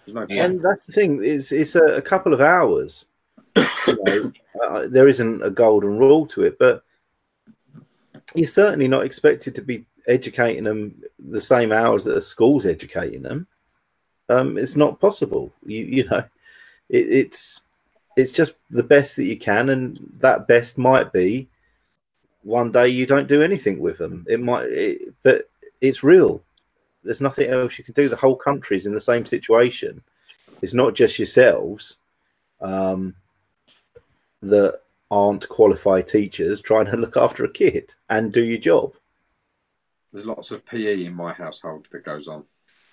no and that's the thing is it's a, a couple of hours. you know, uh, there isn't a golden rule to it, but you're certainly not expected to be educating them the same hours that a school's educating them. Um, it's not possible. You you know, it, it's it's just the best that you can, and that best might be one day you don't do anything with them. It might, it, but it's real. There's nothing else you can do. The whole country's in the same situation. It's not just yourselves um, that aren't qualified teachers trying to look after a kid and do your job.
There's lots of PE in my household that goes on.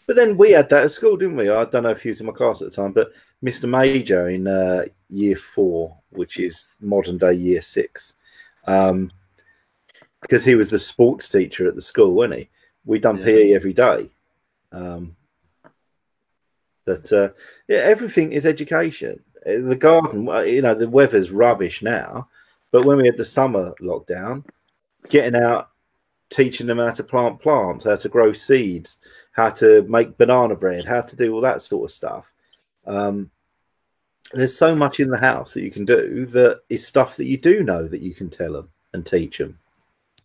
But then we had that at school, didn't we? I don't know if you was in my class at the time, but Mr. Major in uh, year four, which is modern day year six, um, because he was the sports teacher at the school, wasn't he? We done yeah. PE every day. Um, but uh, yeah, everything is education. The garden, you know, the weather's rubbish now, but when we had the summer lockdown, getting out, teaching them how to plant plants, how to grow seeds, how to make banana bread, how to do all that sort of stuff. Um, there's so much in the house that you can do that is stuff that you do know that you can tell them and teach them.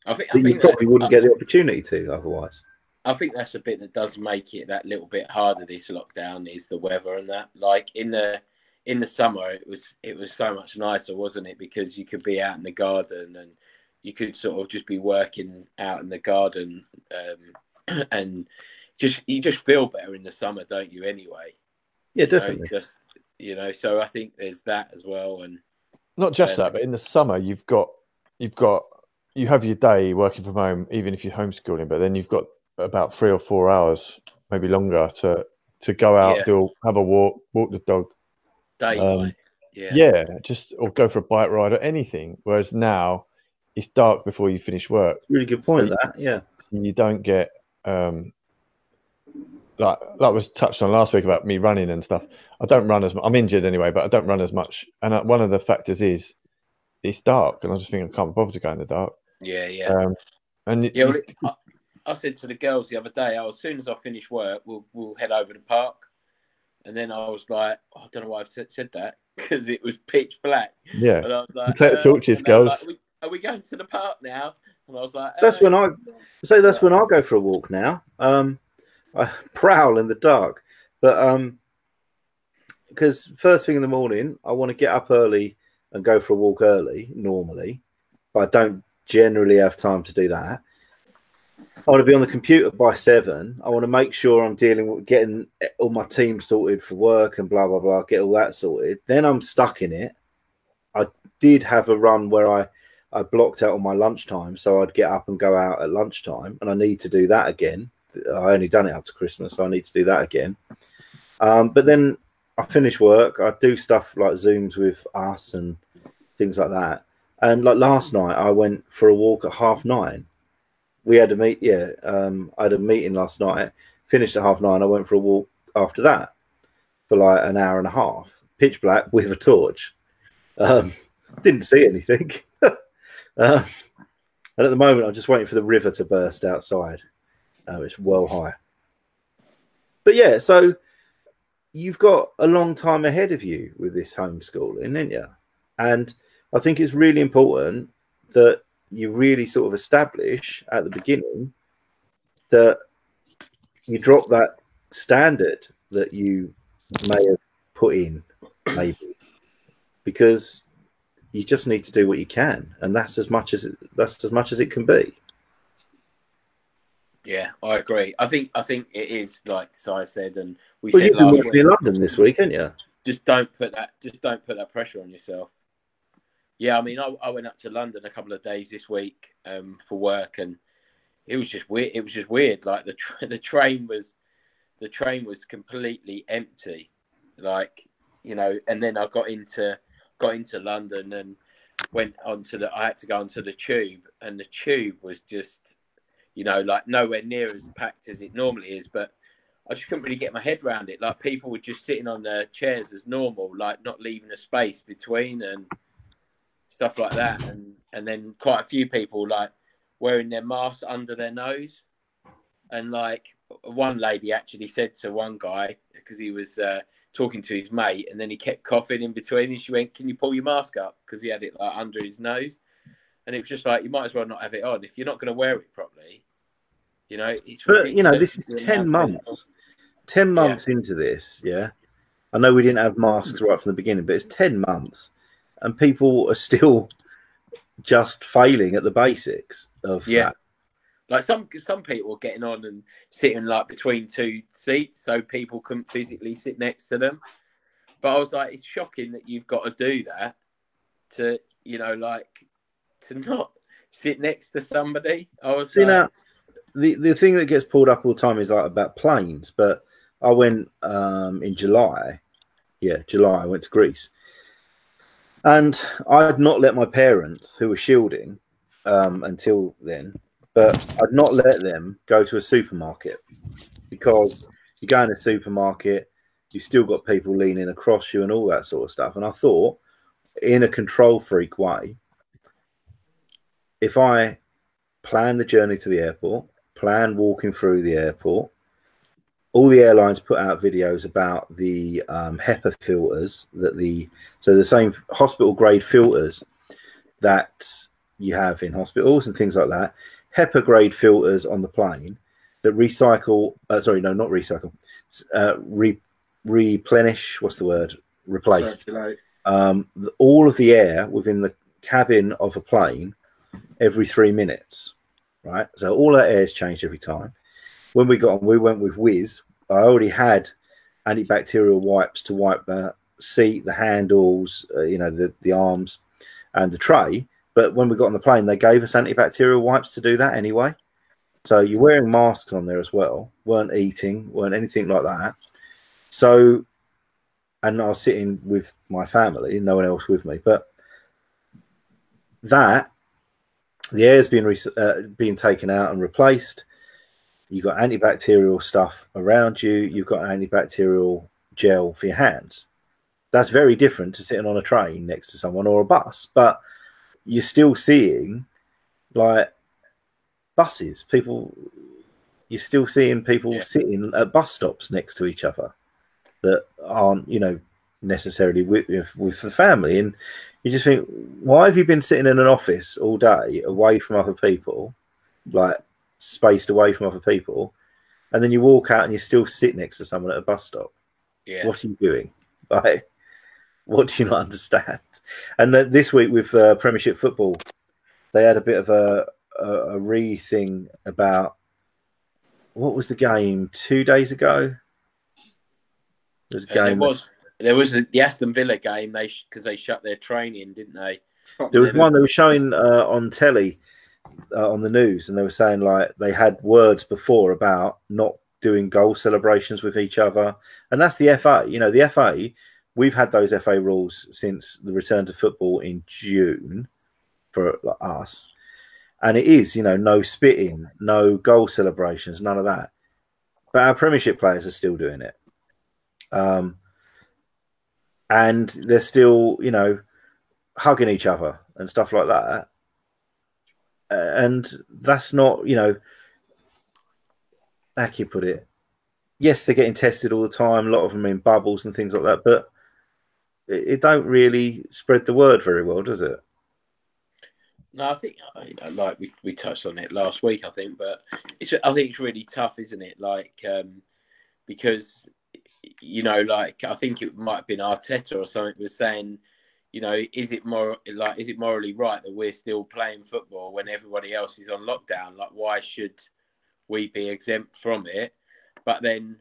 I think, I think you probably that, wouldn't get the opportunity to otherwise.
I think that's a bit that does make it that little bit harder. This lockdown is the weather and that. Like in the in the summer, it was it was so much nicer, wasn't it? Because you could be out in the garden and you could sort of just be working out in the garden, um, and just you just feel better in the summer, don't you? Anyway.
Yeah, definitely.
You know, just you know, so I think there's that as well, and
not just that, but in the summer you've got you've got you have your day working from home, even if you're homeschooling, but then you've got about three or four hours, maybe longer, to to go out, yeah. do have a walk, walk the dog.
Um, yeah.
Yeah, just or go for a bike ride or anything. Whereas now it's dark before you finish work.
Really good point. So that yeah,
you don't get um like that was touched on last week about me running and stuff. I don't run as much. I'm injured anyway, but I don't run as much. And uh, one of the factors is it's dark, and I just think I can't bother to go in the dark.
Yeah, yeah.
Um, and
yeah, well, I, I, said to the girls the other day, oh, as soon as I finish work, we'll we'll head over to the park. And then I was like, oh, I don't know why I've said that because it was pitch black.
Yeah.
And I was like,
uh, torches, girls.
Like, are, we, are, we, going to the park now? And I was like,
that's when I say that's when I go for a walk now. Um, I prowl in the dark, but um, because first thing in the morning, I want to get up early and go for a walk early normally, but I don't generally have time to do that. I want to be on the computer by seven. I want to make sure I'm dealing with getting all my team sorted for work and blah blah blah. Get all that sorted. Then I'm stuck in it. I did have a run where I I blocked out on my lunchtime, so I'd get up and go out at lunchtime, and I need to do that again. I only done it up to Christmas, so I need to do that again. Um, but then I finish work. I do stuff like Zooms with us and things like that. And like last night, I went for a walk at half nine we had a meet. Yeah, um, I had a meeting last night. Finished at half nine. I went for a walk after that for like an hour and a half, pitch black with a torch. Um, didn't see anything. um, and at the moment, I'm just waiting for the river to burst outside. Uh, it's well high. But yeah, so you've got a long time ahead of you with this homeschooling, ain't you? And I think it's really important that you really sort of establish at the beginning that you drop that standard that you may have put in, maybe, because you just need to do what you can, and that's as much as it, that's as much as it can be.
Yeah, I agree. I think I think it is like Si said, and we
Well,
said
you've been
last week.
in London this week, haven't you?
Just don't put that. Just don't put that pressure on yourself. Yeah, I mean, I, I went up to London a couple of days this week um, for work, and it was just weird. It was just weird. Like the tra- the train was, the train was completely empty. Like you know, and then I got into got into London and went onto the. I had to go onto the tube, and the tube was just, you know, like nowhere near as packed as it normally is. But I just couldn't really get my head around it. Like people were just sitting on their chairs as normal, like not leaving a space between and stuff like that. And and then quite a few people like wearing their masks under their nose. And like one lady actually said to one guy because he was uh, talking to his mate, and then he kept coughing in between, and she went, "Can you pull your mask up?" Because he had it like under his nose. And it was just like you might as well not have it on if you're not going to wear it properly. You know, it's
But you know, this is ten months. Ten months into this, yeah. I know we didn't have masks right from the beginning, but it's ten months, and people are still just failing at the basics of
Yeah.
that.
Like some some people were getting on and sitting like between two seats, so people couldn't physically sit next to them. But I was like, it's shocking that you've got to do that to you know like to not sit next to somebody. I was
See
like,
now, the the thing that gets pulled up all the time is like about planes. But I went um, in July. Yeah, July. I went to Greece, and I'd not let my parents, who were shielding um, until then, but I'd not let them go to a supermarket because you go in a supermarket, you've still got people leaning across you and all that sort of stuff. And I thought, in a control freak way, if I plan the journey to the airport, plan walking through the airport. All the airlines put out videos about the um, HEPA filters that the so the same hospital grade filters that you have in hospitals and things like that. HEPA grade filters on the plane that recycle. Uh, sorry, no, not recycle. Uh, re, replenish. What's the word? Replace um, all of the air within the cabin of a plane every three minutes, right? So all that air is changed every time. When we got on, we went with Wizz. I already had antibacterial wipes to wipe the seat, the handles, uh, you know, the, the arms and the tray. But when we got on the plane, they gave us antibacterial wipes to do that anyway. So you're wearing masks on there as well, weren't eating, weren't anything like that. So and I was sitting with my family, no one else with me. But that the air's re- uh, being taken out and replaced. You've got antibacterial stuff around you. You've got antibacterial gel for your hands. That's very different to sitting on a train next to someone or a bus. But you're still seeing like buses, people. You're still seeing people
Yeah.
sitting at bus stops next to each other that aren't, you know, necessarily with, with with the family. And you just think, why have you been sitting in an office all day away from other people, like spaced away from other people, and then you walk out and you still sit next to someone at a bus stop?
yeah,
What are you doing? Like, what do you not understand? And then this week with uh, Premiership football, they had a bit of a a, a re thing about what was the game two days ago. There was a
And there
game.
was there was a, the Aston Villa game they because they shut their training, didn't they?
There was one they were showing uh, on telly, uh, on the news, and they were saying like they had words before about not doing goal celebrations with each other, and that's the FA. You know, the FA. We've had those FA rules since the return to football in June for like, us, and it is, you know, no spitting, no goal celebrations, none of that. But our Premiership players are still doing it, um, and they're still, you know, hugging each other and stuff like that. And that's not, you know, how can you put it? Yes, they're getting tested all the time. A lot of them in bubbles and things like that, but it, it don't really spread the word very well, does it?
No, I think like we, we touched on it last week, I think, but it's I think it's really tough, isn't it? Like um, because you know, like I think it might have been Arteta or something was saying, you know, is it more like is it morally right that we're still playing football when everybody else is on lockdown? Like, why should we be exempt from it? But then,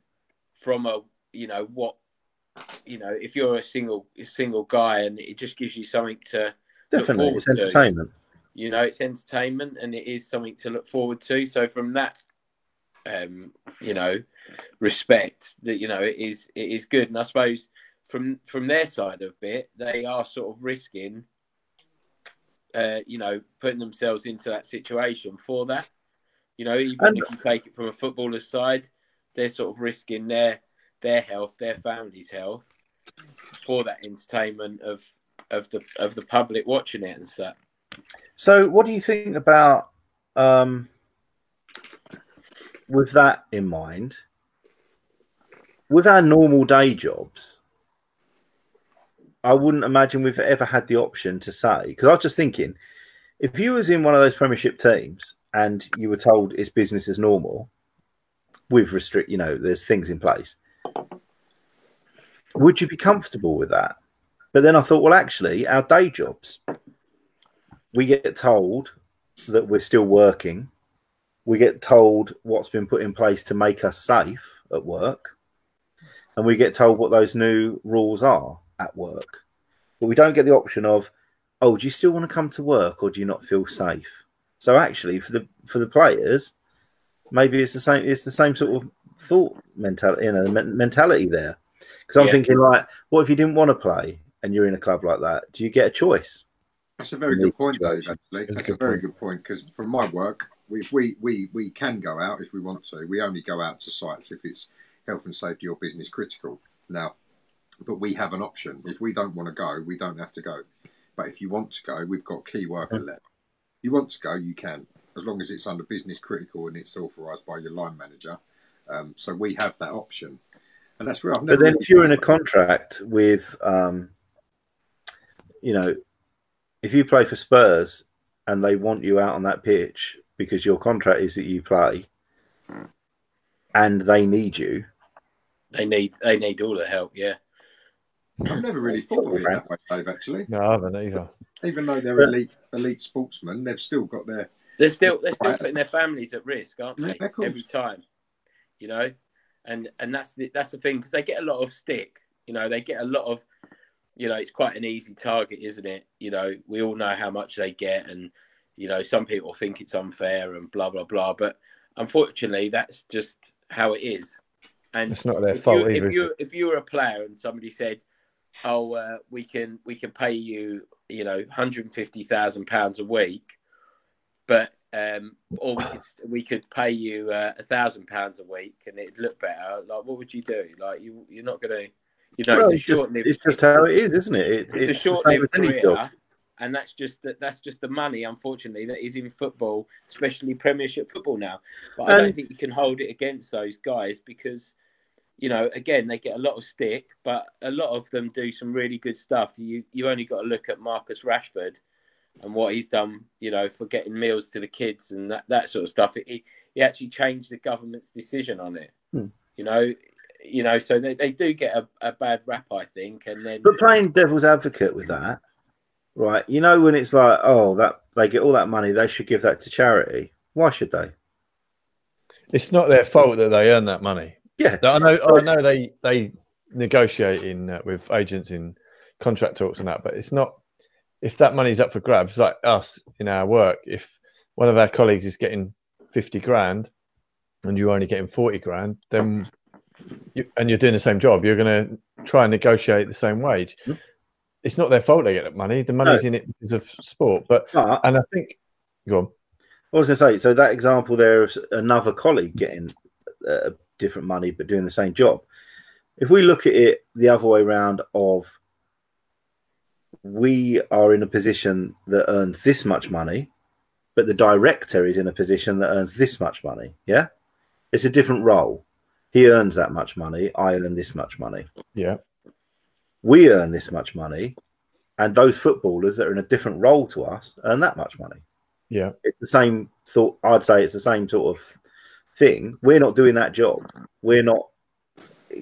from a you know what, you know, if you're a single single guy and it just gives you something to
definitely it's entertainment.
To, you know, it's entertainment and it is something to look forward to. So from that, um, you know, respect that you know it is it is good. And I suppose from from their side of it, they are sort of risking, uh, you know, putting themselves into that situation for that. You know, even and, if you take it from a footballer's side, they're sort of risking their their health, their family's health, for that entertainment of of the of the public watching it and stuff.
So, what do you think about um, with that in mind? With our normal day jobs, I wouldn't imagine we've ever had the option to say because I was just thinking, if you was in one of those Premiership teams and you were told it's business as normal, with restrict, you know, there's things in place, would you be comfortable with that? But then I thought, well, actually, our day jobs, we get told that we're still working. We get told what's been put in place to make us safe at work. And we get told what those new rules are at work. But we don't get the option of, oh, do you still want to come to work or do you not feel safe? So actually for the for the players, maybe it's the same it's the same sort of thought mentality, you know, mentality there. Because I'm yeah. thinking like, what if you didn't want to play and you're in a club like that? Do you get a choice?
That's a very good point, Dave. Actually, that's a very good point because from my work, we, we we we can go out if we want to. We only go out to sites if it's health and safety or business critical. Now, but we have an option. If we don't want to go, we don't have to go. But if you want to go, we've got key worker left. You want to go, you can, as long as it's under business critical and it's authorised by your line manager. Um, so we have that option, and that's real.
But then, if you're in a contract with, um, you know, if you play for Spurs and they want you out on that pitch because your contract is that you play and they need you.
They need they need all the help, yeah.
I've hmm. never really thought of it that way, Dave, actually.
No, I haven't either.
Even though they're elite elite sportsmen, they've still got their
they're still they're still putting their families at risk, aren't they? Yeah, every time. You know? And and that's the that's the thing, because they get a lot of stick. You know, they get a lot of you know, it's quite an easy target, isn't it? You know, we all know how much they get, and you know, some people think it's unfair and blah blah blah. But unfortunately, that's just how it is. And
it's not their fault
you. If you if you were a player and somebody said, "Oh, uh, we can we can pay you, you know, hundred and fifty thousand pounds a week," but um, or we could we could pay you uh, a thousand pounds a week and it'd look better. Like, what would you do? Like, you you're not going to you know, well,
it's, just, it's just how it is, isn't it?
It's, it's, it's a short-lived career, and that's just that. That's just the money, unfortunately, that is in football, especially Premiership football now. But I don't think you can hold it against those guys because, you know, again, they get a lot of stick, but a lot of them do some really good stuff. You you only got to look at Marcus Rashford and what he's done, you know, for getting meals to the kids and that, that sort of stuff. It, he actually changed the government's decision on it. Hmm. You know, you know, so they, they do get a, a bad rap, I think. And then,
but playing devil's advocate with that, right? You know, when it's like, oh, that they get all that money, they should give that to charity. Why should they?
It's not their fault that they earn that money.
Yeah,
I know. I know they they negotiate in uh, with agents in contract talks and that, but it's not. If that money's up for grabs, like us in our work, if one of our colleagues is getting fifty grand and you're only getting forty grand, then you, and you're doing the same job, you're going to try and negotiate the same wage. Mm-hmm. It's not their fault they get that money. The money's no. in it because of sport. But, but and I think, go on.
I was going to say, so that example there of another colleague getting uh, different money but doing the same job. If we look at it the other way around, of we are in a position that earns this much money, but the director is in a position that earns this much money. Yeah, it's a different role. He earns that much money. I earn this much money.
Yeah,
we earn this much money, and those footballers that are in a different role to us earn that much money.
Yeah,
it's the same thought. I'd say it's the same sort of thing. We're not doing that job. We're not.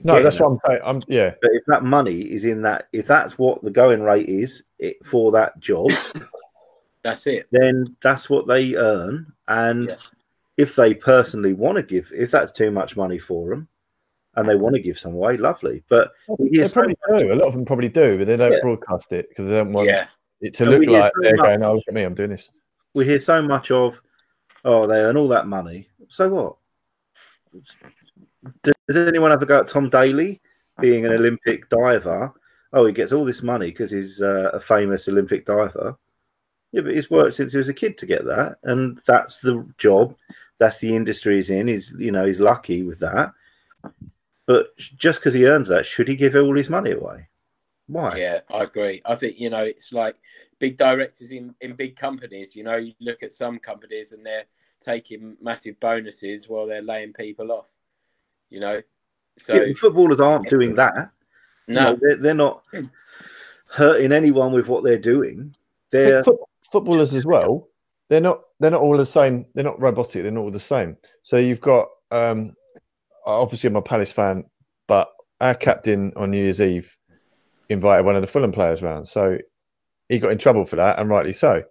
No, that's
getting
what I'm saying. I'm yeah.
But if that money is in that, if that's what the going rate is it, for that job,
That's it.
then that's what they earn. And
Yeah.
if they personally want to give, if that's too much money for them, and they want to give some away, lovely. But we hear
They probably
much-
do. A lot of them probably do, but they don't
Yeah.
broadcast it because they don't want
Yeah.
it to
And
look like
so
they're
much.
going, "Oh, look at me, I'm doing this."
we hear so much of, oh, they earn all that money. So what? Does anyone ever go at Tom Daley being an Olympic diver? Oh, he gets all this money because he's uh, a famous Olympic diver. Yeah, but he's worked since he was a kid to get that, and that's the job. That's the industry he's in. He's you know he's lucky with that. But just because he earns that, should he give all his money away? Why?
Yeah, I agree. I think you know it's like big directors in in big companies. You know, you look at some companies and they're taking massive bonuses while they're laying people off. You know, so
Yeah, footballers aren't doing that. You know,
no,
they're, they're not hurting anyone with what they're doing. They're
Foot- footballers as well. They're not. They're not all the same. They're not robotic. They're not all the same. So you've got. um Obviously, I'm a Palace fan, but our captain on New Year's Eve invited one of the Fulham players round, so he got in trouble for that, and rightly so.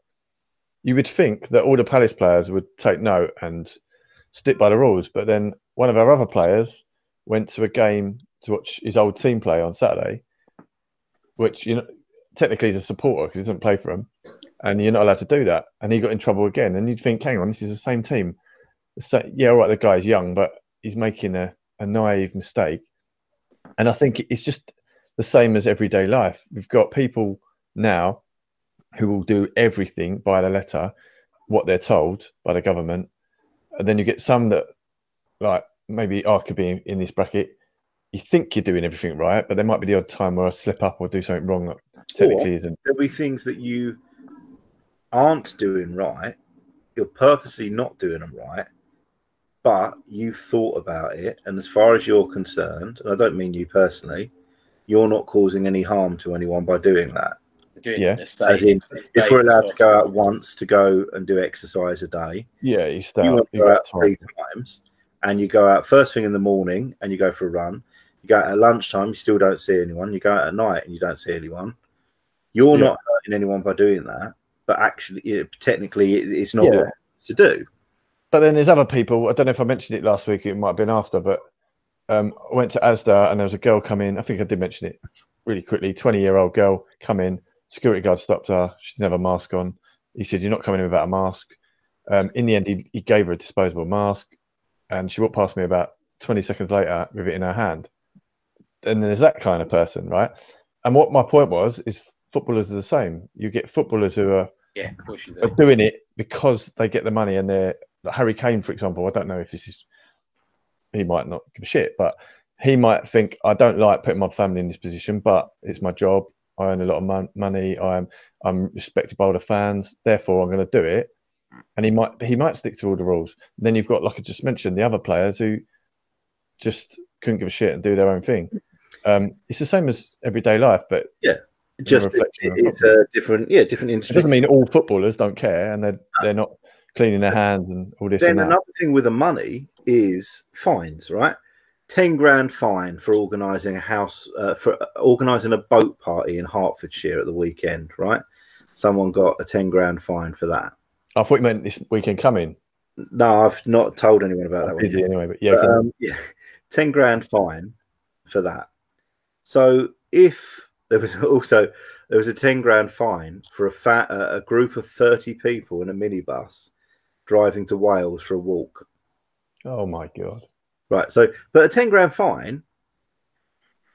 You would think that all the Palace players would take note and stick by the rules, but then one of our other players went to a game to watch his old team play on Saturday, which you know technically he's a supporter because he doesn't play for them, and you're not allowed to do that. And he got in trouble again. And you'd think, hang on, this is the same team. So, yeah, all right, the guy's young, but he's making a, a naive mistake. And I think it's just the same as everyday life. We've got people now who will do everything by the letter, what they're told by the government. And then you get some that, like, maybe I could be in, this bracket. You think you're doing everything right, but there might be the odd time where I slip up or do something wrong that technically isn't.
there'll be things that you aren't doing right. You're purposely not doing them right, but you've thought about it. And as far as you're concerned, and I don't mean you personally, you're not causing any harm to anyone by doing that.
Doing
Yeah.
it as safe-
As in,
as
If
safe
we're
as
allowed to go out once to go and do exercise a day,
Yeah, you start.
you want to
you
go out
time.
three times and you go out first thing in the morning and you go for a run. You go out at lunchtime, you still don't see anyone. You go out at night and you don't see anyone. You're
Yeah.
not hurting anyone by doing that, but actually, it, technically, it, it's not
Yeah.
what to do.
But then there's other people. I don't know if I mentioned it last week. It might have been after, but um, I went to ASDA and there was a girl come in. I think I did mention it really quickly. Twenty year old girl come in. Security guard stopped her. She didn't have a mask on. He said, "You're not coming in without a mask." Um, in the end, he, he gave her a disposable mask, and she walked past me about 20 seconds later with it in her hand. And there's that kind of person, right? And what my point was is, footballers are the same. You get footballers who are
Yeah, of course you
are
do.
doing it because they get the money and they're like Harry Kane, for example. I don't know if this is he might not give a shit, but he might think I don't like putting my family in this position, but it's my job. I earn a lot of mon- money. I'm I'm respected by all the fans, therefore I'm going to do it. And he might he might stick to all the rules. Then you've got like I just mentioned the other players who just couldn't give a shit and do their own thing. Um, it's the same as everyday life, but yeah, Just
it, it's a different, yeah, different
it
industry.
doesn't mean all footballers don't care and they're they're not cleaning their hands and all this
then
and
another thing with the money is fines, right? Ten grand fine for organising a house uh, for organising a boat party in Hertfordshire at the weekend, right? Someone got a ten grand fine for that.
I thought you meant this weekend coming.
No, I've not told anyone about that
I'm
one.
busy anyway, but yeah,
But, um, yeah, ten grand fine for that. So if there was also there was a ten grand fine for a fat a group of thirty people in a minibus driving to Wales for a walk.
oh my god.
Right. So, but a 10 grand fine,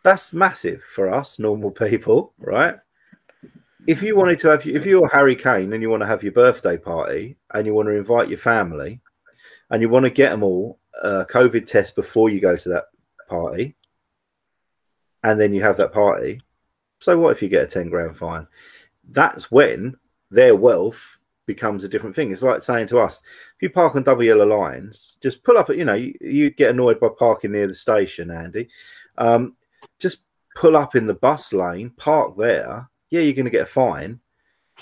that's massive for us normal people, right? if you wanted to have, if you're Harry Kane and you want to have your birthday party and you want to invite your family and you want to get them all a COVID test before you go to that party, and then you have that party. So what if you get a 10 grand fine? That's when their wealth becomes a different thing. It's like saying to us, if you park on double yellow lines, just pull up, you know, you, you get annoyed by parking near the station, Andy. Um, just pull up in the bus lane, park there. Yeah, you're going to get a fine.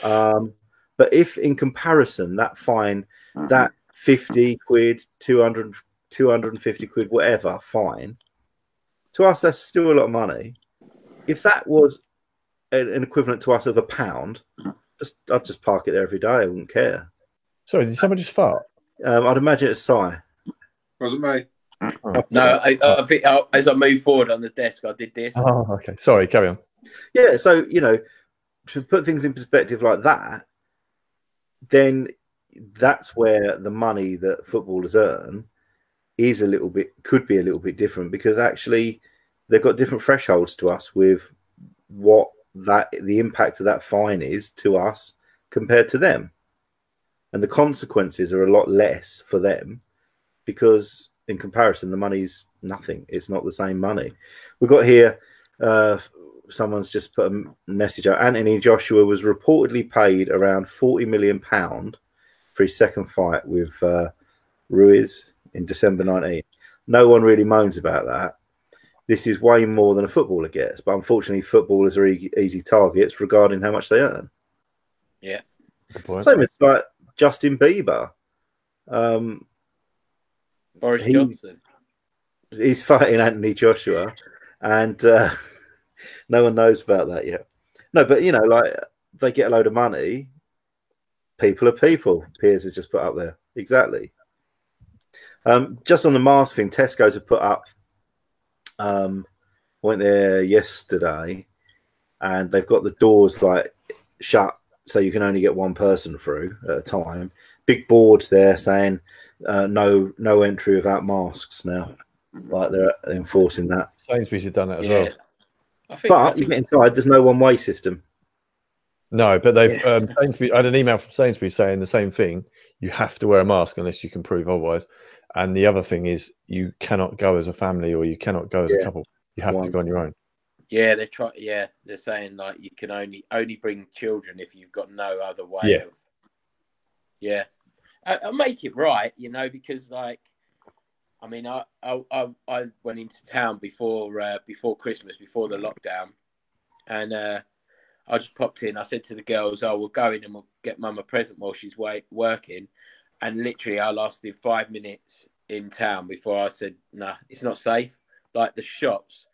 Um, but if in comparison, that fine, that 50 quid, 200, 250 quid, whatever, fine, to us, that's still a lot of money. If that was an equivalent to us of a pound, just I'd just park it there every day. I wouldn't care.
Sorry, did someone just fart?
Um, I'd imagine it's Si.
Wasn't me.
Oh.
No, I, I think I, as I move forward on the desk, I did this.
Oh, okay. Sorry, carry on.
Yeah, so you know, to put things in perspective like that, then that's where the money that footballers earn is a little bit could be a little bit different because actually they've got different thresholds to us with what that the impact of that fine is to us compared to them. And the consequences are a lot less for them because in comparison the money's nothing. It's not the same money. We've got here uh, someone's just put a message out. Anthony joshua was reportedly paid around 40 million pound for his second fight with uh, ruiz in december 19 no one really moans about that this is way more than a footballer gets. But unfortunately, footballers are e- easy targets regarding how much they earn.
Yeah.
Same as like Justin Bieber. Um,
Boris
He-
Johnson.
he's fighting Anthony Joshua, and uh, no one knows about that yet. No, but you know, like they get a load of money. People are people. Piers has just put up there exactly. Um, just on the mask thing, Tesco's have put up. Um, went there yesterday, and they've got the doors like shut, so you can only get one person through at a time. Big boards there saying uh, no no entry without masks now. Like they're enforcing that.
Sainsbury's have done that as
Yeah.
well.
I think, I
But you
think
get inside, there's no one way system.
No, but they've.
Yeah.
Um, I had an email from Sainsbury saying the same thing. You have to wear a mask unless you can prove otherwise. And the other thing is, you cannot go as a family or you cannot go as a couple. You have to go on your own.
yeah, they're trying. Yeah, they're saying like you can only only bring children if you've got no other way
Yeah.
of. Yeah, I, I make it right, you know, because like, I mean, I I I, I went into town before uh, before Christmas, before the lockdown, and uh, I just popped in. I said to the girls, "Oh, we'll go in and we'll get Mum a present while she's wait, working." And literally, I lasted five minutes in town before I said, "Nah, it's not safe." Like the shops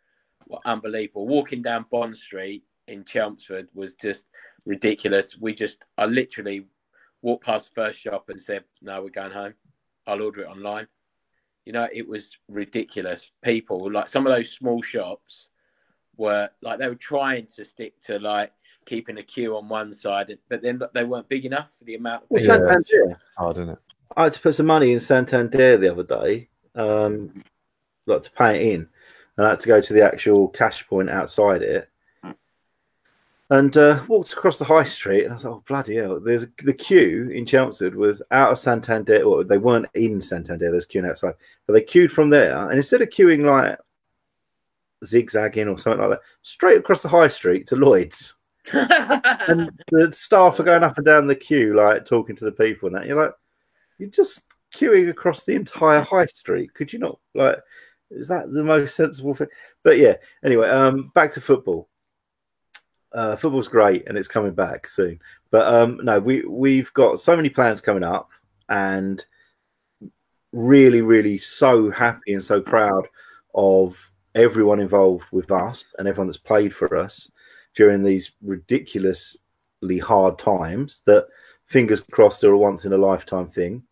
were unbelievable. Walking down Bond Street in Chelmsford was just ridiculous. We just, I literally walked past the first shop and said, "No, we're going home. I'll order it online." You know, it was ridiculous. People like some of those small shops were like they were trying to stick to like keeping a queue on one side, but then they weren't big enough for the amount. Of
Well,
people.
Yeah.
Santander.
Hard, isn't it?
I had to put some money in Santander the other day, um, like to pay it in, and I had to go to the actual cash point outside it, and uh, walked across the high street, and I was like, "Oh bloody hell!" There's the queue in Chelmsford was out of Santander, or they weren't in Santander. There's queuing outside, but they queued from there, and instead of queuing like zigzagging or something like that, straight across the high street to Lloyd's and the staff are going up and down the queue, like talking to the people and that. You're like, you're just queuing across the entire high street. Could you not like? Is that the most sensible thing? But yeah. Anyway, um, back to football. Uh, football's great and it's coming back soon. But um, no, we we've got so many plans coming up, and really, really so happy and so proud of everyone involved with us and everyone that's played for us during these ridiculously hard times that fingers crossed are a once in a lifetime thing.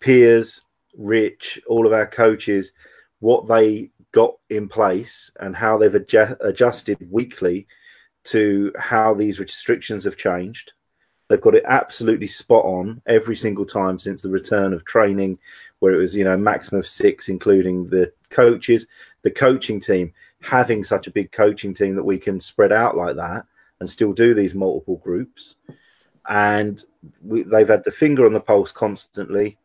Piers, Rich, all of our coaches, what they got in place and how they've adju- adjusted weekly to how these restrictions have changed. They've got it absolutely spot on every single time since the return of training, where it was, you know, maximum of six, including the coaches, the coaching team having such a big coaching team that we can spread out like that and still do these multiple groups. And we, they've had the finger on the pulse constantly.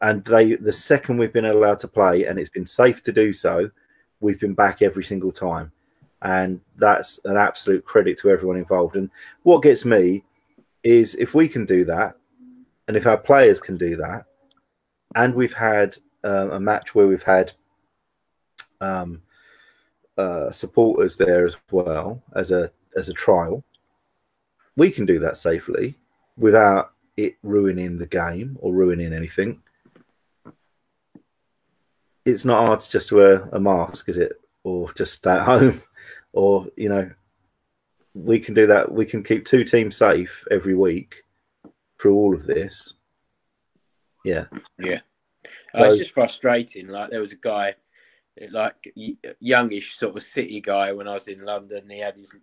And they, the second we've been allowed to play, and it's been safe to do so, we've been back every single time. And that's an absolute credit to everyone involved. And what gets me is if we can do that, and if our players can do that, and we've had uh, a match where we've had um, uh, supporters there as well as a as a trial, we can do that safely without it ruining the game or ruining anything. It's not hard to just wear a mask, is it? Or just stay at home, or you know, we can do that. We can keep two teams safe every week through all of this. Yeah,
yeah. So, it's just frustrating. Like there was a guy, like youngish sort of city guy when I was in London. He had his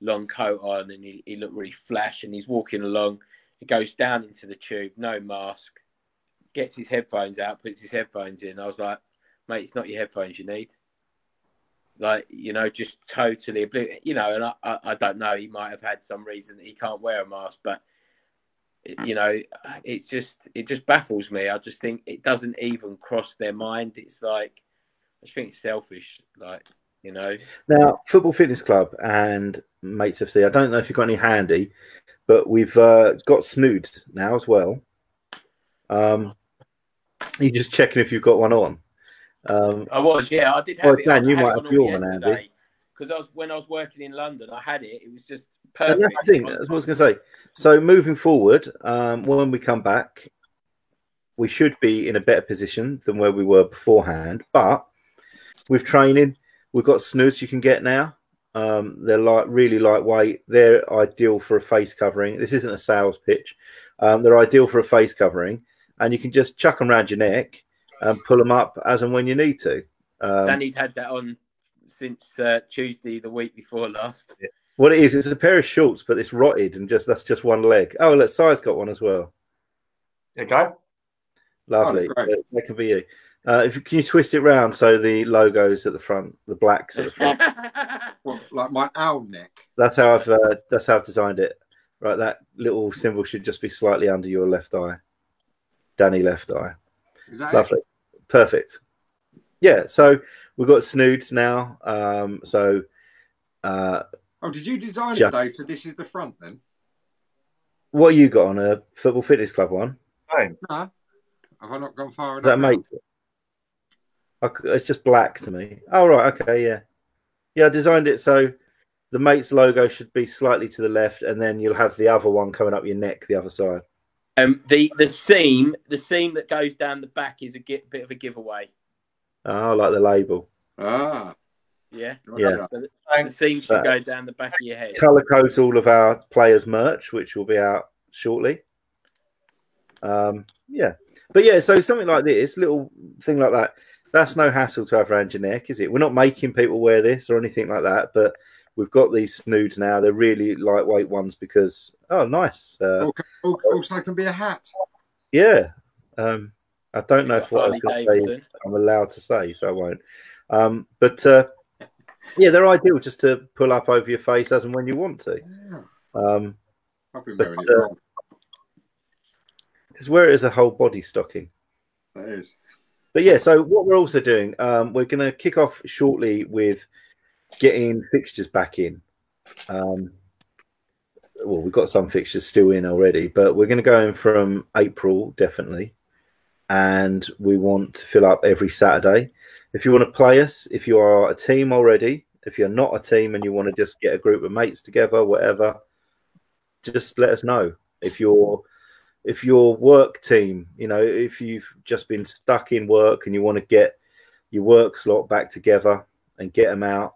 long coat on and he, he looked really flash. And he's walking along. He goes down into the tube, no mask, gets his headphones out, puts his headphones in. I was like, mate, it's not your headphones you need. Like, you know, just totally, you know, and I, I, I don't know, he might have had some reason that he can't wear a mask, but, you know, it's just, it just baffles me. I just think it doesn't even cross their mind. It's like, just think it's selfish, like, you know.
Now, Football Fitness Club and Mates FC, I don't know if you've got any handy, but we've uh, got snoods now as well. Um, you just checking if you've got one on.
Um, I was, yeah, I did have well, it. Dan, you might have your one, Andy. Because I was when I was working in London, I had it. It was just perfect. And that's
the thing. That's what I was going to say. So moving forward, um, when we come back, we should be in a better position than where we were beforehand. But with training, we've got snoods you can get now. Um, they're like really lightweight. They're ideal for a face covering. This isn't a sales pitch. Um, they're ideal for a face covering, and you can just chuck them around your neck and pull them up as and when you need to.
Um, Danny's had that on since uh, Tuesday, the week before last.
What it is, it's a pair of shorts, but it's rotted and just that's just one leg. Oh, look, size got one as well.
There you go.
Lovely. Oh, that can be you. Uh, if can you twist it round so the logos at the front, the blacks at the front,
what, like my owl neck.
That's how I've uh, that's how I've designed it. Right, that little symbol should just be slightly under your left eye, Danny left eye. Lovely. It? Perfect. Yeah, so we've got snoods now. Um, so. Uh,
oh, did you design just, it, Dave? So this is the front then?
What you got on a football fitness club one?
No. Have I not gone far enough?
That mate. It's just black to me. Oh right, okay, yeah, yeah. I designed it so the mate's logo should be slightly to the left, and then you'll have the other one coming up your neck, the other side.
Um, the the seam, the seam that goes down the back is a bit of a giveaway.
Oh, like the label.
Ah,
yeah,
yeah.
So the, the seam should go down the back of your head.
Color code all of our players' merch, which will be out shortly. Um, yeah, but yeah, so something like this, little thing like that, that's no hassle to have around your neck, is it? We're not making people wear this or anything like that, but we've got these snoods now. They're really lightweight ones because oh, nice. Uh,
also, can be a hat.
Yeah, um, I don't know if what I I'm allowed to say, so I won't. Um, but uh, yeah, they're ideal just to pull up over your face as and when you want to. Yeah. Um, I've been wearing but, it uh, wrong. Because where it is a whole body stocking.
That is.
But yeah, so what we're also doing, um, we're going to kick off shortly with getting fixtures back in. Um, well, we've got some fixtures still in already, but we're going to go in from April definitely, and we want to fill up every Saturday. If you want to play us, if you are a team already, if you're not a team and you want to just get a group of mates together, whatever, just let us know. If you're if your work team, you know, if you've just been stuck in work and you want to get your work slot back together and get them out,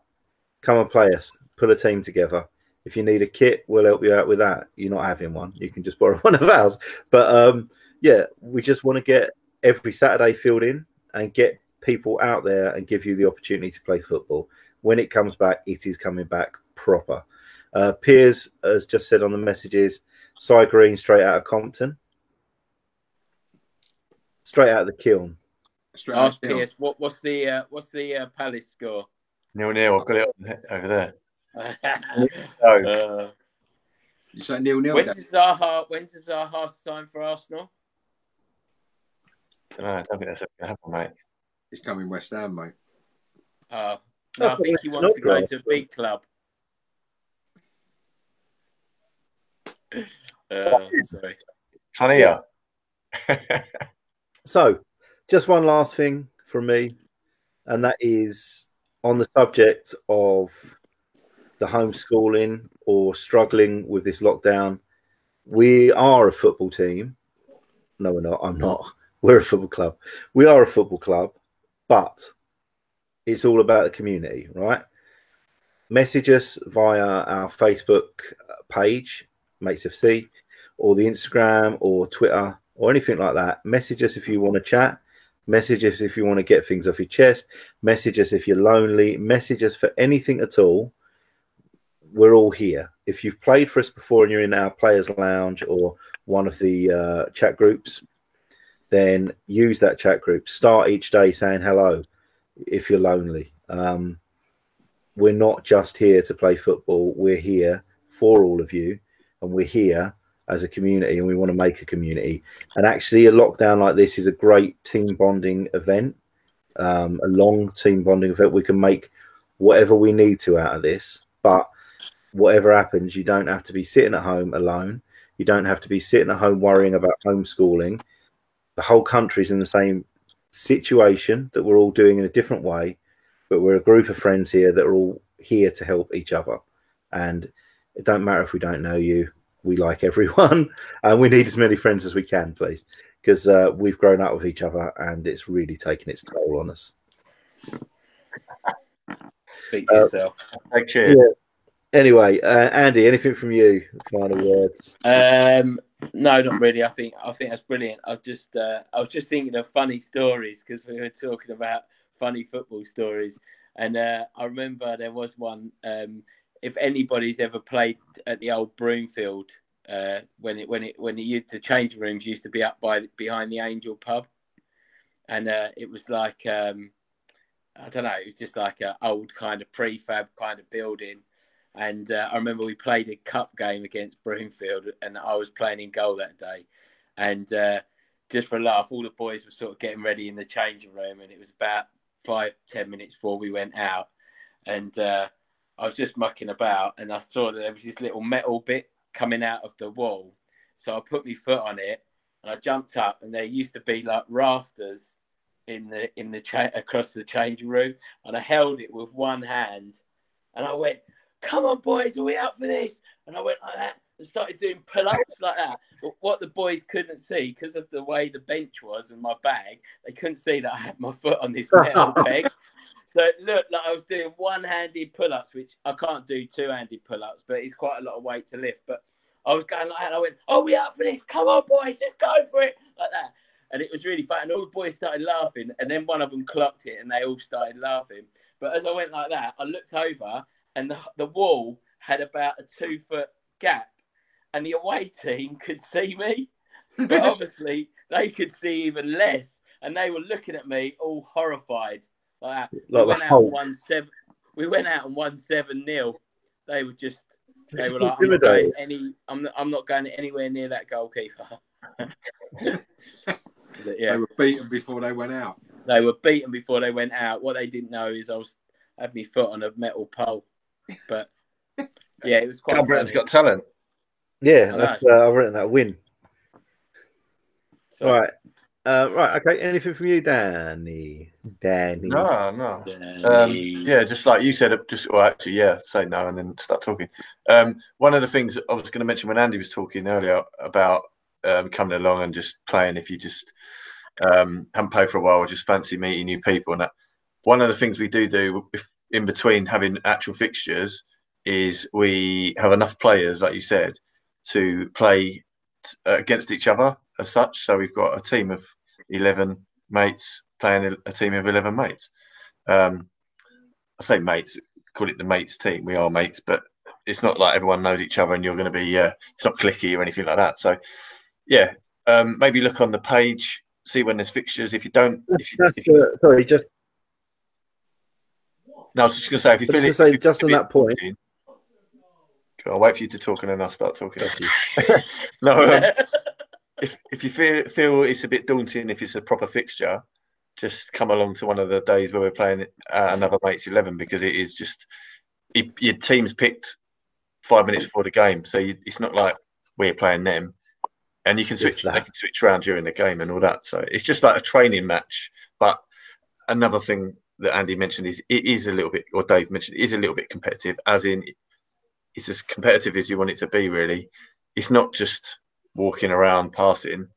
come and play us. Put a team together. If you need a kit, we'll help you out with that. You're not having one; you can just borrow one of ours. But um, yeah, we just want to get every Saturday filled in and get people out there and give you the opportunity to play football. When it comes back, it is coming back proper. Uh, Piers has just said on the messages, Cy Green straight out of Compton, straight out of the kiln.
Straight Ask Piers, what, what's the uh, what's the uh, Palace score?
Nil nil. I've got it over there.
Uh,
You say nil nil.
when does Zaha? When does Zaha sign for Arsenal?
No, I don't think that's ever going to happen, mate.
He's coming West Ham, mate.
Uh, no, I
Oh,
think he wants
not
to go to a big club. Uh, sorry.
Funny, yeah.
So, just one last thing from me, and that is on the subject of the homeschooling or struggling with this lockdown. We are a football team. No, we're not. I'm not. We're a football club. We are a football club, but it's all about the community, right? Message us via our Facebook page, Mates FC, or the Instagram or Twitter or anything like that. Message us if you want to chat. Message us if you want to get things off your chest. Message us if you're lonely. Message us for anything at all. We're all here. If you've played for us before and you're in our players' lounge or one of the uh, chat groups, then use that chat group. Start each day saying hello if you're lonely. Um, we're not just here to play football. We're here for all of you, and we're here as a community, and we want to make a community. And actually, a lockdown like this is a great team bonding event, um, a long team bonding event. We can make whatever we need to out of this, but whatever happens, you don't have to be sitting at home alone. You don't have to be sitting at home worrying about homeschooling. The whole country's in the same situation that we're all doing in a different way, but we're a group of friends here that are all here to help each other. And it don't matter if we don't know you. We like everyone, and we need as many friends as we can, please, because uh, we've grown up with each other, and it's really taken its toll on us.
Speak to
Uh,
yourself.
Hey, cheers.
Anyway, uh, Andy, anything from you? Final words.
Um, no, not really. I think I think that's brilliant. I've just uh, I was just thinking of funny stories because we were talking about funny football stories, and uh, I remember there was one. Um, if anybody's ever played at the old Broomfield, uh, when it when it when it used to change rooms used to be up by behind the Angel Pub, and uh, it was like um, I don't know, it was just like an old kind of prefab kind of building. And uh, I remember we played a cup game against Broomfield, and I was playing in goal that day. And uh, just for a laugh, all the boys were sort of getting ready in the changing room, and it was about five, ten minutes before we went out. And uh, I was just mucking about, and I saw that there was this little metal bit coming out of the wall. So I put my foot on it, and I jumped up, and there used to be like rafters in the in the cha- across the changing room, and I held it with one hand, and I went, "Come on, boys, are we up for this?" And I went like that and started doing pull-ups like that. But what the boys couldn't see because of the way the bench was and my bag, they couldn't see that I had my foot on this metal peg. So it looked like I was doing one-handed pull-ups, which I can't do two-handed pull-ups, but it's quite a lot of weight to lift. But I was going like that. And I went, "Oh, we up for this? Come on, boys, let's go for it!" Like that and it was really fun. And all the boys started laughing, and then one of them clocked it, and they all started laughing. But as I went like that, I looked over, and the, the wall had about a two foot gap, and the away team could see me, but obviously they could see even less, and they were looking at me all horrified like.
Like
we went out
Hulk.
and won seven. We went out and won seven 0 They were just. They were like, I'm not going any. I'm not, I'm not going anywhere near that goalkeeper. But yeah,
They were beaten before they went out.
they were beaten before they went out. What they didn't know is I was had my foot on a metal pole. But yeah, it was quite
Cal Britain's
funny.
got talent.
Yeah,
I
that's, uh, I've written that win.
So,
Right. Uh, right. Okay. Anything from you, Danny? Danny.
No, no.
Danny.
Um, yeah, just like you said, just well, actually, yeah, say no and then start talking. Um, one of the things I was going to mention when Andy was talking earlier about um, coming along and just playing, if you just um, haven't played for a while or just fancy meeting new people, and that one of the things we do do if, in between having actual fixtures is we have enough players, like you said, to play t- uh, against each other as such. So we've got a team of eleven mates playing a, team of eleven mates. Um, I say mates, call it the mates team. We are mates, but it's not like everyone knows each other and you're going to be. Uh, it's not clicky or anything like that. So, yeah, um, maybe look on the page, see when there's fixtures. If you don't, if you, if you
uh, sorry, just
no, I was just going to say if you
I was
feel it,
say, just on that point,
I'll wait for you to talk and then I'll start talking. no, um, if if you feel feel it's a bit daunting if it's a proper fixture, just come along to one of the days where we're playing uh, another mates eleven because it is just it, your team's picked five minutes before the game, so you, it's not like we're playing them, and you can switch. They can switch around during the game and all that. So it's just like a training match. But another thing that Andy mentioned is it is a little bit, or Dave mentioned, it is a little bit competitive. As in, it's as competitive as you want it to be. Really, it's not just walking around passing.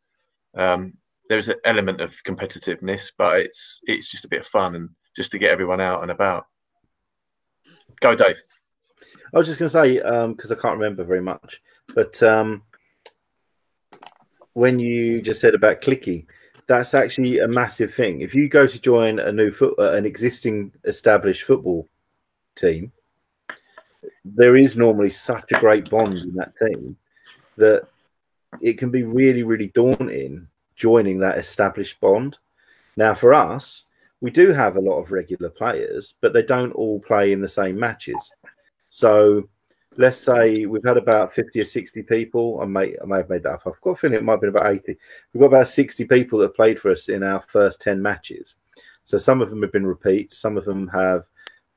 Um, there's an element of competitiveness, but it's it's just a bit of fun and just to get everyone out and about. Go, Dave.
I was just going to say because um, I can't remember very much, but um, when you just said about clicky, that's actually a massive thing. If you go to join a new foot, uh, an existing established football team, there is normally such a great bond in that team that it can be really, really daunting joining that established bond. Now, for us, we do have a lot of regular players, but they don't all play in the same matches. So let's say we've had about 50 or 60 people. I may, I may have made that up. I've got a feeling it might been about 80. We've got about 60 people that played for us in our first 10 matches. So some of them have been repeats, some of them have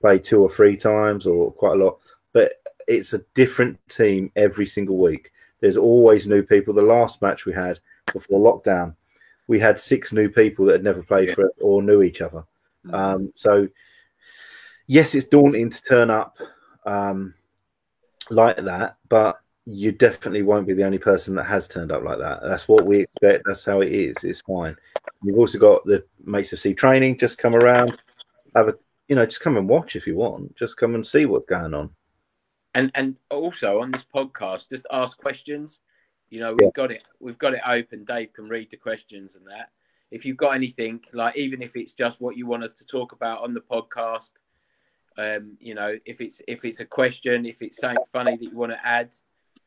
played two or three times or quite a lot. But it's a different team every single week. There's always new people. The last match we had before lockdown, we had six new people that had never played yeah. for it or knew each other. Mm-hmm. Um, so, yes, it's daunting to turn up um, like that, but you definitely won't be the only person that has turned up like that. That's what we expect. That's how it is. It's fine. You've also got the Mates FC training. Just come around, have a you know, just come and watch if you want. Just come and see what's going on.
And and also on this podcast, just ask questions. You know, we've yeah. got it. We've got it open. Dave can read the questions and that. If you've got anything, like even if it's just what you want us to talk about on the podcast, um, you know, if it's if it's a question, if it's something funny that you want to add,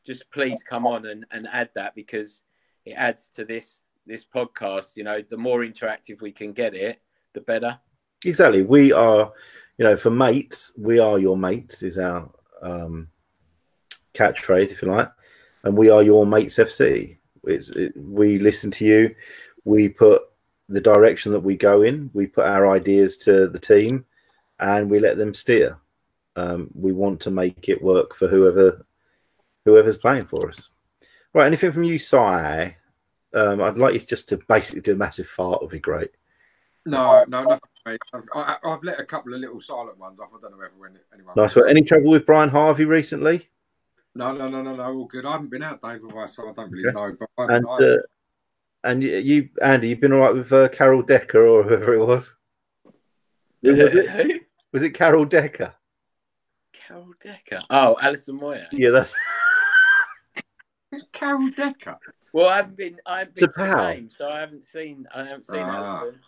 just please come on and, and add that because it adds to this this podcast. You know, the more interactive we can get it, the better.
Exactly. We are, you know, for mates, we are your mates is our um, catchphrase, if you like, and we are your mates FC. It, we listen to you. We put the direction that we go in. We put our ideas to the team and we let them steer. Um, we want to make it work for whoever whoever's playing for us. Right, anything from you, Si? Um, I'd like you just to basically do a massive fart would be great.
No, no, nothing. I've, I, have let a couple of little silent ones off. I don't know if anyone.
Nice one. Any trouble with Brian Harvey recently?
No, no, no, no, no. All good. I haven't been out, Dave, with so I don't really okay. know. But I,
and I, uh, and you, Andy, you've been all right with uh, Carol Decker or whoever it was. Who was it? Was it Carol Decker?
Carol Decker. Oh, Alison Moyet.
Yeah, that's
Carol Decker.
Well, I haven't been. I haven't been to the game, so I haven't seen. I haven't seen ah. Alison.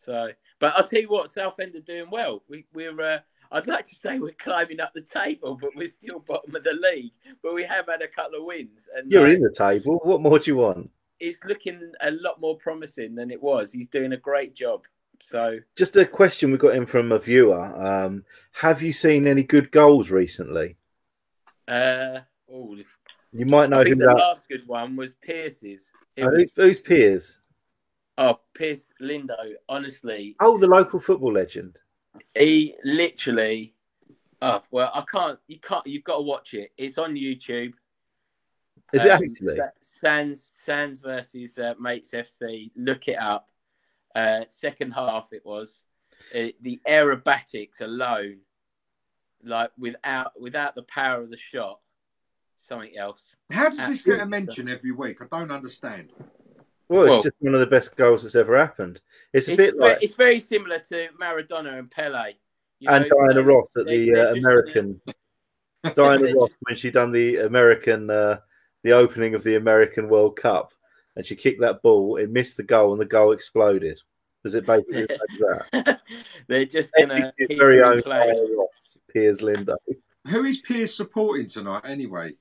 So, but I'll tell you what, Southend are doing well. We, we're. Uh, I'd like to say we're climbing up the table, but we're still bottom of the league. But we have had a couple of wins. And
you're uh, in the table. What more do you want?
It's looking a lot more promising than it was. He's doing a great job. So,
just a question we got in from a viewer: um, Have you seen any good goals recently?
Uh, oh,
you might know.
I think the that... last good one was Piers'.
Oh, was... Who's Piers?
Oh, Piers Lindo. Honestly.
Oh, the local football legend.
He literally. Oh well, I can't. You can't. You've got to watch it. It's on YouTube.
Is um, it actually?
Sands Sands versus uh, Mates FC. Look it up. Uh, second half, it was uh, the aerobatics alone, like without without the power of the shot, something else.
How does Absolutely. this get a mention every week? I don't understand.
Well, it's well, just one of the best goals that's ever happened. It's a
it's
bit
very,
like
it's very similar to Maradona and Pele.
You and know, Diana Ross at they, the uh, American. Diana Ross when she done the American, uh, the opening of the American World Cup, and she kicked that ball. It missed the goal, and the goal exploded. Was it basically like
that? They're just going to keep
very own Ross, Piers Lindo.
Who is Piers supporting tonight? Anyway,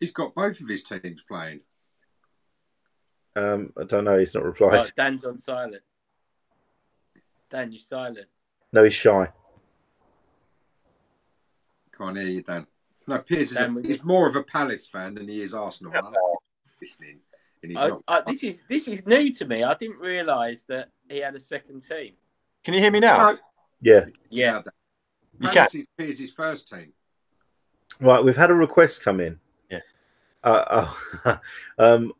he's got both of his teams playing.
Um, I don't know. He's not replied. Oh,
Dan's on silent. Dan, you're silent.
No, he's shy.
Can't hear you, Dan. No, Piers is a,
Then we-
he's more of a Palace fan than he is Arsenal. I know he's listening, and he's
I,
not.
I, this is this is new to me. I didn't realise that he had a second team.
Can you hear me now?
No,
Yeah.
Yeah,
You
Palace is Piers' first team.
Right, we've had a request come in.
Yeah.
Uh, oh, um,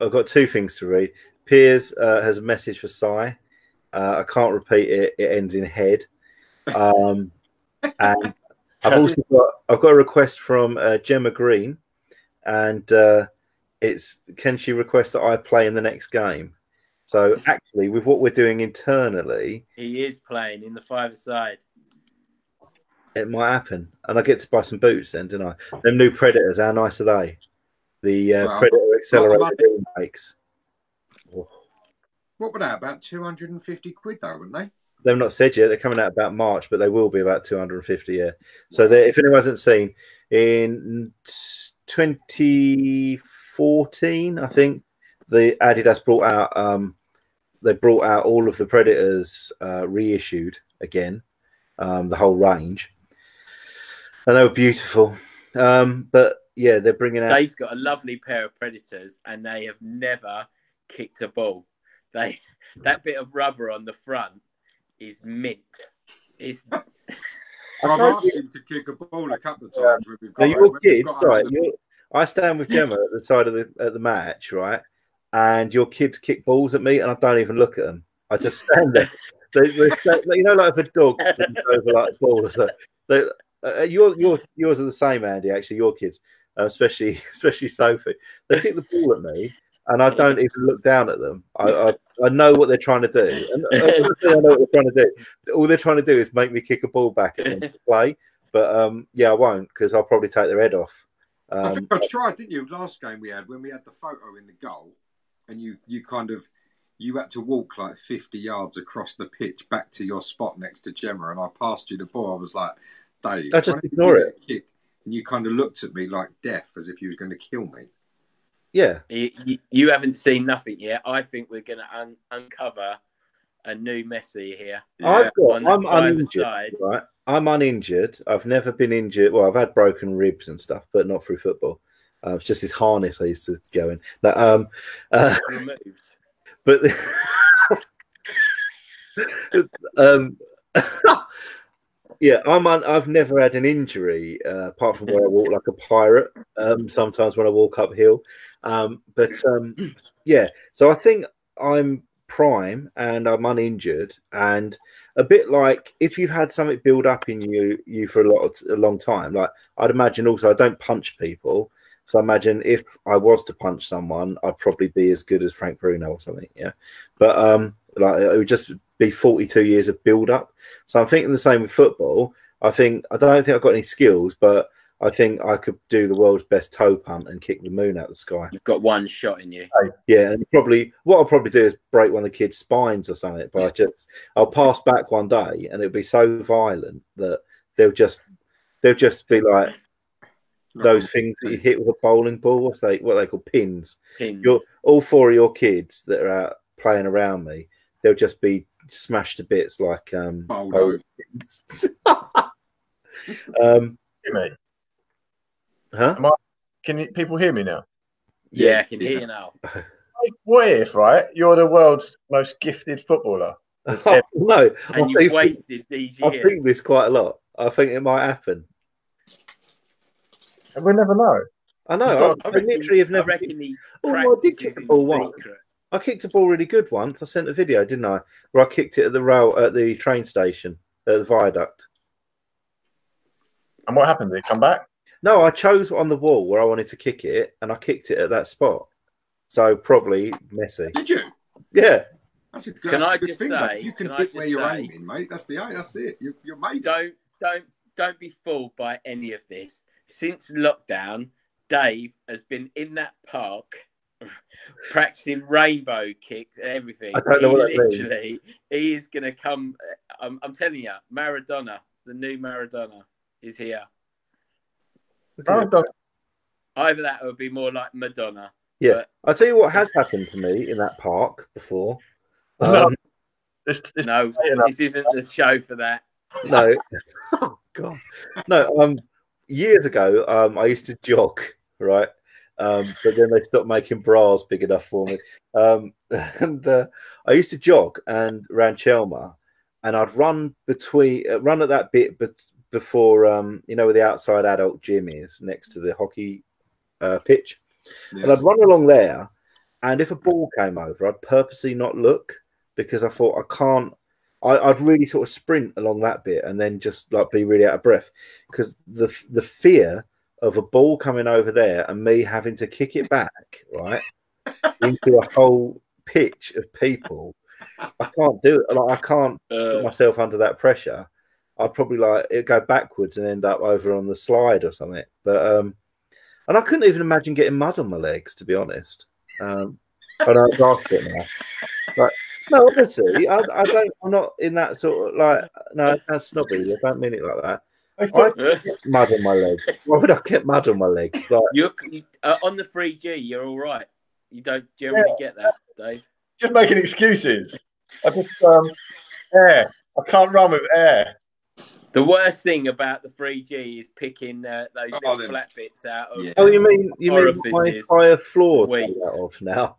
I've got two things to read. Piers uh, has a message for Cy. Uh, I can't repeat it. It ends in head. Um, and I've also got I've got a request from uh, Gemma Green, and uh, it's can she request that I play in the next game? So actually, with what we're doing internally,
he is playing in the five side.
it might happen, and I get to buy some boots then, don't I? Them new Predators, how nice are they? The uh,
Well,
Predator Accelerator
well,
remakes.
What were they? About 250 quid, though, weren't they?
They've not said yet. They're coming out about March, but they will be about 250. Yeah. So they- if anyone hasn't seen, in 2014, I think the Adidas brought out. Um, they brought out all of the Predators uh, reissued again, um, the whole range, and they were beautiful. Um, but yeah, they're bringing out.
Dave's got a lovely pair of predators, and they have never kicked a ball. They that bit of rubber on the front is mint. It's
I've
know
asked him to kick a ball a couple of times. when we've
Now, your
when we've
kids,
got
right?
another-
You're, I stand with Gemma at the side of the at the match, right? And your kids kick balls at me, and I don't even look at them. I just stand there. They, they, they- you know, like if a dog over like a ball or something. They, uh, your, your, yours are the same, Andy. Actually, your kids, uh, especially especially Sophie, they kick the ball at me, and I don't even look down at them. I, I, I know what they're trying to do, and uh, honestly, I know what they're trying to do. All they're trying to do is make me kick a ball back at them to play. But um, yeah, I won't because I'll probably take their head off.
I
Um,
think I tried, didn't you? Last game we had when we had the photo in the goal, and you you kind of you had to walk like fifty yards across the pitch back to your spot next to Gemma, and I passed you the ball. I was like, Dave,
I just
why don't you
ignore it.
Kick? And you kind of looked at me like death, as if you was going to kill me.
yeah,
you, you- you haven't seen nothing yet. I think we're going to un- uncover a new Messi here.
i've got
on
I'm,
five
uninjured,
side.
right? I'm uninjured. I've never been injured. Well, I've had broken ribs and stuff, but not through football. Uh, it's just this harness I used to go in. No, um, uh,
removed.
but um, yeah, I'm. Un- I've never had an injury uh, apart from where I walk like a pirate. Um, sometimes when I walk uphill, um, but um, yeah. So I think I'm prime and I'm uninjured, and a bit like if you've had something build up in you you for a lot of, a long time. Like I'd imagine also I don't punch people. So I imagine if I was to punch someone, I'd probably be as good as Frank Bruno or something. Yeah, but um, like it would just be 42 years of build up. So I'm thinking the same with football. I think I don't think I've got any skills, but I think I could do the world's best toe punt and kick the moon out the sky.
You've got one shot in you.
Yeah, and probably what I'll probably do is break one of the kids' spines or something. But I just I'll pass back one day, and it'll be so violent that they'll just they'll just be like those things that you hit with a bowling ball. What's they what they call pins?
Pins.
Your all four of your kids that are out playing around me, they'll just be smashed to bits like um,
Bowled
bowling pins. um,
Hear me?
huh?
Can you, people hear me now?
yeah, I can hear you now.
Like, What if, right? You're the world's most gifted footballer. There's ever-
no, I
And
think,
you've wasted these years.
I think this quite a lot. I think it might happen.
and we'll never know.
I know.
You've
I,
I
I
reckon,
literally have
I
never.
reckon he
Oh, I did kick
practices
the ball once.
Secret.
I kicked a ball really good once. I sent a video, didn't I? Where I kicked it at the rail at the train station, at the viaduct.
And what happened? Did it come back?
No, I chose on the wall where I wanted to kick it, and I kicked it at that spot. So probably Messi.
Did you?
Yeah.
That's a good,
Can
that's a
I
good
just
thing.
say-
You can,
can I
hit
just
where you're
say-
aiming, mate. That's the that's it. You, you're made.
Don't don't don't be fooled by any of this. Since lockdown, Dave has been in that park practicing rainbow kicks and everything.
I don't know
he
what that means.
literally he is gonna come I'm, I'm telling you, Maradona, the new Maradona is here.
Maradona-
Either that or it'd be more like Madonna.
Yeah.
But
I'll tell you what has happened to me in that park before.
No.
Um,
This, this,
no, this isn't the show for that.
no. oh God. No. Um. years ago, um, I used to jog, right? Um, but then they stopped making bras big enough for me. Um, and uh, I used to jog and around Chelmer, and I'd run between, uh, run at that bit, but before, um, you know, where the outside adult gym is next to the hockey uh, pitch,
Yeah.
and I'd run along there. And if a ball came over, I'd purposely not look because I thought I can't. I, I'd really sort of sprint along that bit and then just like be really out of breath because the the fear of a ball coming over there and me having to kick it back right into a whole pitch of people. I can't do it. Like I can't put
Uh,
myself under that pressure. I'd probably like it go backwards and end up over on the slide or something. But um, and I couldn't even imagine getting mud on my legs to be honest. Um, I after it now. But no, honestly, I, I don't. I'm not in that sort of like. No, that's snobby. I don't mean it like that.
I thought,
I get mud on my legs. Why would I get mud on my legs? Like,
you're uh, on the 3G, You're all right. You don't generally get that, Dave.
just making excuses. I just um, air. I can't run with air.
The worst thing about the 3G is picking uh, those
Oh,
little flat bits out of.
Yeah.
oh, you mean you mean my entire floor is
Wait.
made now?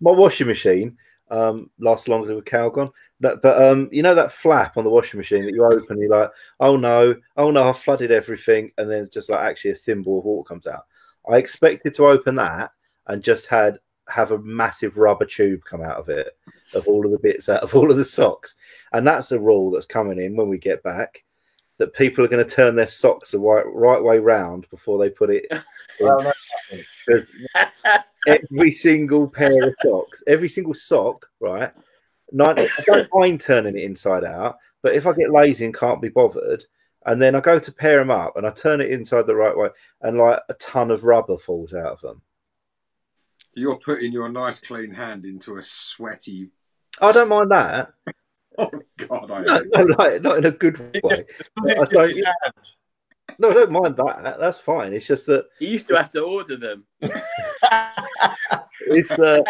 My washing machine um lasts longer with Calgon. But, but um, you know that flap on the washing machine that you open, you're like, oh no, oh no, I've flooded everything, and then it's just like actually a thimble of water comes out. I expected to open that and just had have a massive rubber tube come out of it of all of the bits out of all of the socks. And that's a rule that's coming in when we get back that people are going to turn their socks the right, right way round before they put it
Well,
every single pair of socks, every single sock, right? Nine, I don't mind turning it inside out, but if I get lazy and can't be bothered, and then I go to pair them up and I turn it inside the right way, and like a ton of rubber falls out of them.
You're putting your nice clean hand into a sweaty.
I don't mind that.
Oh God, I
No, no, like, not in a good way. I don't-. No, I don't mind that. That's fine. It's just that
you used to have to order them.
it's the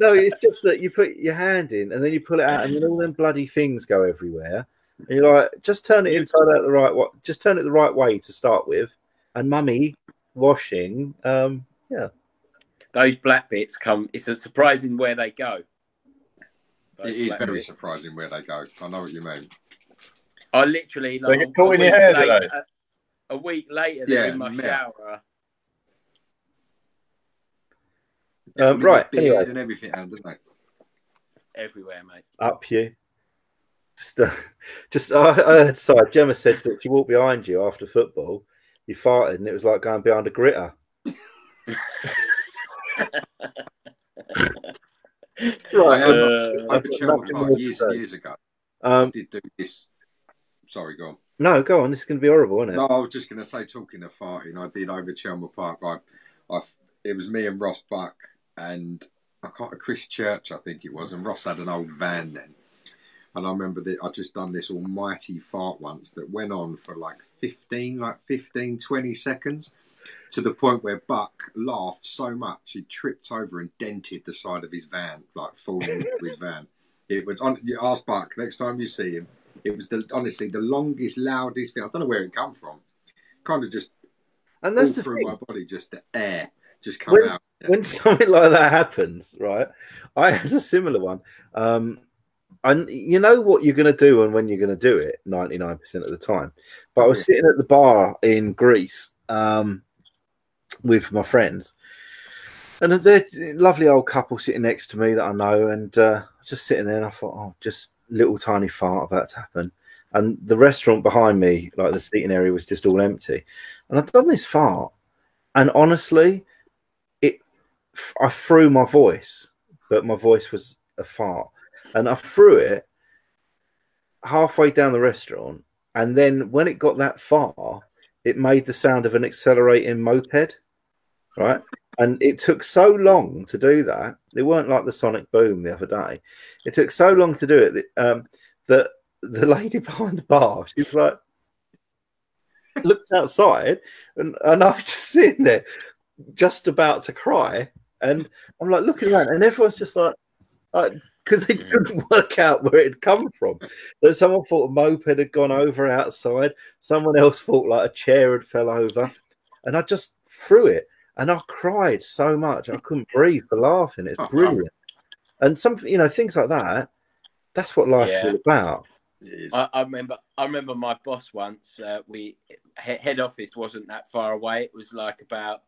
no. It's just that you put your hand in and then you pull it out, and then all them bloody things go everywhere. And you're like, just turn it inside out the right way. Just turn it the right way to start with. And mummy washing. Um,
Those black bits come. It's a surprising where they go. Those
It is very
bits.
surprising where they go. I know what you mean.
I literally
They
like,
get caught in your
week
hair, do
later- A, a week later, they're
Yeah,
in my
melt.
shower.
Um, right,
the beard
anyway.
and everything, and don't they?
everywhere, mate.
up you. Just, uh, just. Uh, uh, sorry, Gemma said that she walked behind you after football. You farted, and it was like going behind a gritter. Right.
I have-
Uh,
Over
got
Chelmsford
nothing
Park
more
years and years ago,
Um,
I did do this. Sorry, go on.
No, go on. This is going to be horrible, isn't it?
No, I was just going to say, talking of farting, I did over Chelmer Park. I, I, it was me and Ross Buck and I can't, Chris Church, I think it was, and Ross had an old van then. And I remember that I'd just done this almighty fart once that went on for like 15, like 15, 20 seconds to the point where Buck laughed so much he tripped over and dented the side of his van, like falling into his van. It was on. You ask Buck next time you see him. It was the honestly the longest, loudest thing. I don't know where it came from. Kind of just
and that's the
through
thing.
my body, just the air just come
When-
out. Yeah.
when something like that happens, right? I had a similar one. Um, and you know what you're going to do and when you're going to do it 99% of the time. But I was sitting at the bar in Greece um, with my friends, and they're a lovely old couple sitting next to me that I know, and uh, just sitting there, and I thought, oh, just little tiny fart about to happen. And the restaurant behind me, like the seating area, was just all empty. And I'd done this fart, and honestly, it I threw my voice, but my voice was a fart, and I threw it halfway down the restaurant, and then when it got that far, it made the sound of an accelerating moped, right? And it took so long to do that. It weren't like the sonic boom the other day. It took so long to do it that, um, that the lady behind the bar, she was like, looked outside, and, and I was just sitting there, just about to cry. And I'm like looking around, and everyone's just like, like because they couldn't work out where it had come from. That someone thought a moped had gone over outside, someone else thought like a chair had fell over, and I just threw it. And I cried so much I couldn't breathe for laughing. It's
Uh-uh.
brilliant. And something, you know, things like that. That's what life
Yeah.
is all about.
It is.
I, I remember. I remember my boss once. Uh, we head office wasn't that far away. It was like about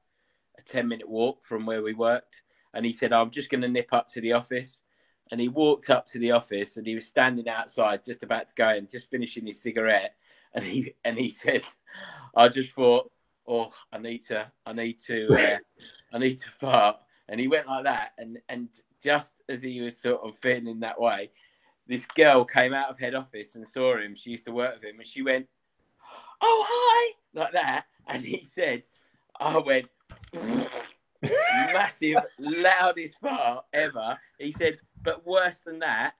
a ten minute walk from where we worked. And he said, "I'm just going to nip up to the office." And he walked up to the office, and he was standing outside, just about to go in, just finishing his cigarette. And he and he said, "I just thought, oh, I need to, I need to, uh, I need to fart." And he went like that, and and just as he was sort of feeling that way, this girl came out of head office and saw him. She used to work with him, and she went, "Oh hi," like that. And he said, "I went." massive, loudest fart ever. He said, but worse than that,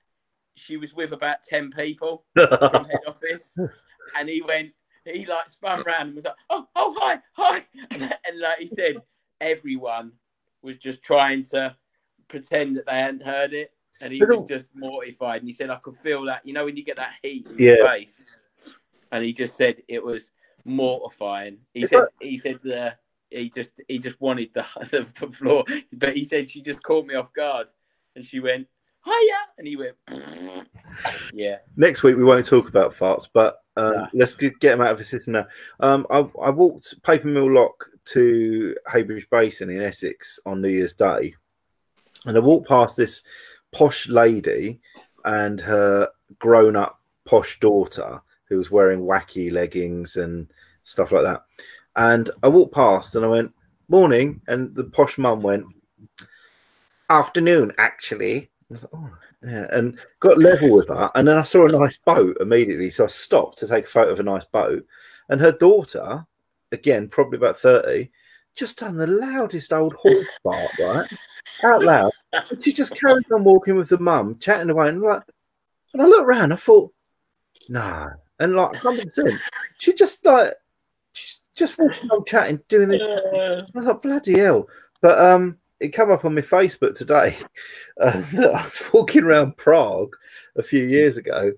she was with about 10 people from head office. And he went, he like spun around and was like, oh, oh, hi, hi. And, and like he said, everyone was just trying to pretend that they hadn't heard it. And he was just mortified. And he said, I could feel that, you know, when you get that heat in
Yeah.
your face. And he just said it was mortifying. He
It's
said, he said, the, he just he just wanted the, the the floor, but he said she just caught me off guard, and she went hiya, and he went yeah.
Next week we won't talk about farts, but um,
No.
let's get them out of the system now. Um, I, I walked Paper Mill Lock to Heybridge Basin in Essex on New Year's Day, and I walked past this posh lady and her grown-up posh daughter who was wearing wacky leggings and stuff like that. And I walked past and I went, "Morning," and the posh mum went, "Afternoon, actually." I was like, "Oh." Yeah, and got level with her, and then I saw a nice boat immediately, so I stopped to take a photo of a nice boat. And her daughter, again, probably about thirty, just done the loudest old horse bark, right, out loud. And she just carried on walking with the mum, chatting away, and like, and I looked around, I thought, no, and like hundred percent, she just like, she's just walking on, chatting, doing this. I was like, bloody hell. But um, it came up on my Facebook today uh, that I was walking around Prague a few years ago,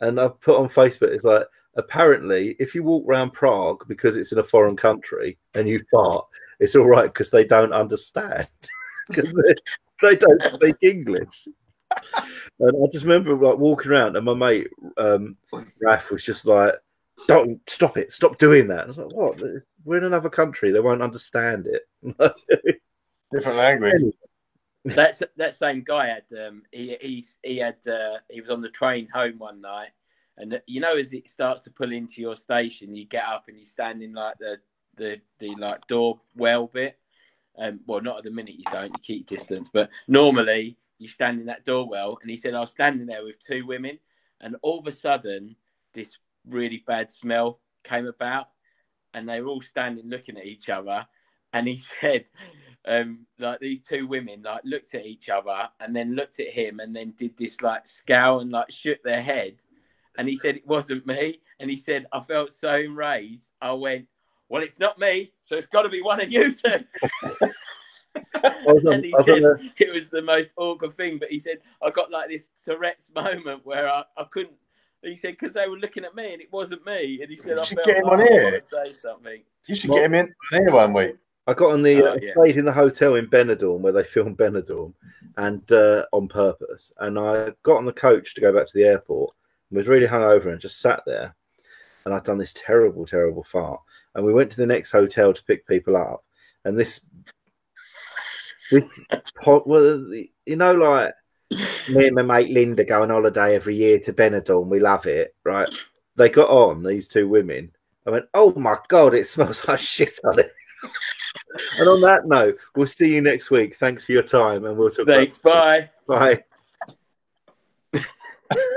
and I put on Facebook, it's like, apparently, if you walk around Prague because it's in a foreign country and you fart, it's all right because they don't understand. Because they, don't speak English. And I just remember like walking around, and my mate um, Raf was just like, "Don't stop it! Stop doing that!" And I was like, "What? We're in another country; they won't understand it."
Different language.
that's that same guy had um he he he had uh, he was on the train home one night, and you know as it starts to pull into your station, you get up and you stand in like the the the like door well bit. Um, well, not at the minute you don't, you keep distance, but normally you stand in that door well. And he said, I was standing there with two women, and all of a sudden, this really bad smell came about, and they were all standing looking at each other. And he said, um, like these two women like looked at each other and then looked at him and then did this like scowl and like shook their head. And he said it wasn't me. And he said I felt so enraged. I went, well, it's not me, so it's got to be one of you two. and he said it was the most awkward thing. But he said I got like this Tourette's moment where I, I couldn't. He said because they were looking at me and it wasn't me. And he said I felt
get him
like
on
I
here.
to say something.
You should get him in here one week.
I got on the
Oh,
uh,
yeah.
stayed in the hotel in Benidorm where they filmed Benidorm, and uh, on purpose. And I got on the coach to go back to the airport. and was really hungover and just sat there. And I'd done this terrible, terrible fart. And we went to the next hotel to pick people up. And this, this well, you know, like me and my mate Linda go on holiday every year to Benidorm. We love it, right? They got on these two women. I went, oh my god, it smells like shit on it. And on that note, we'll see you next week. Thanks for your time, and we'll talk.
Thanks. Bye.
Bye.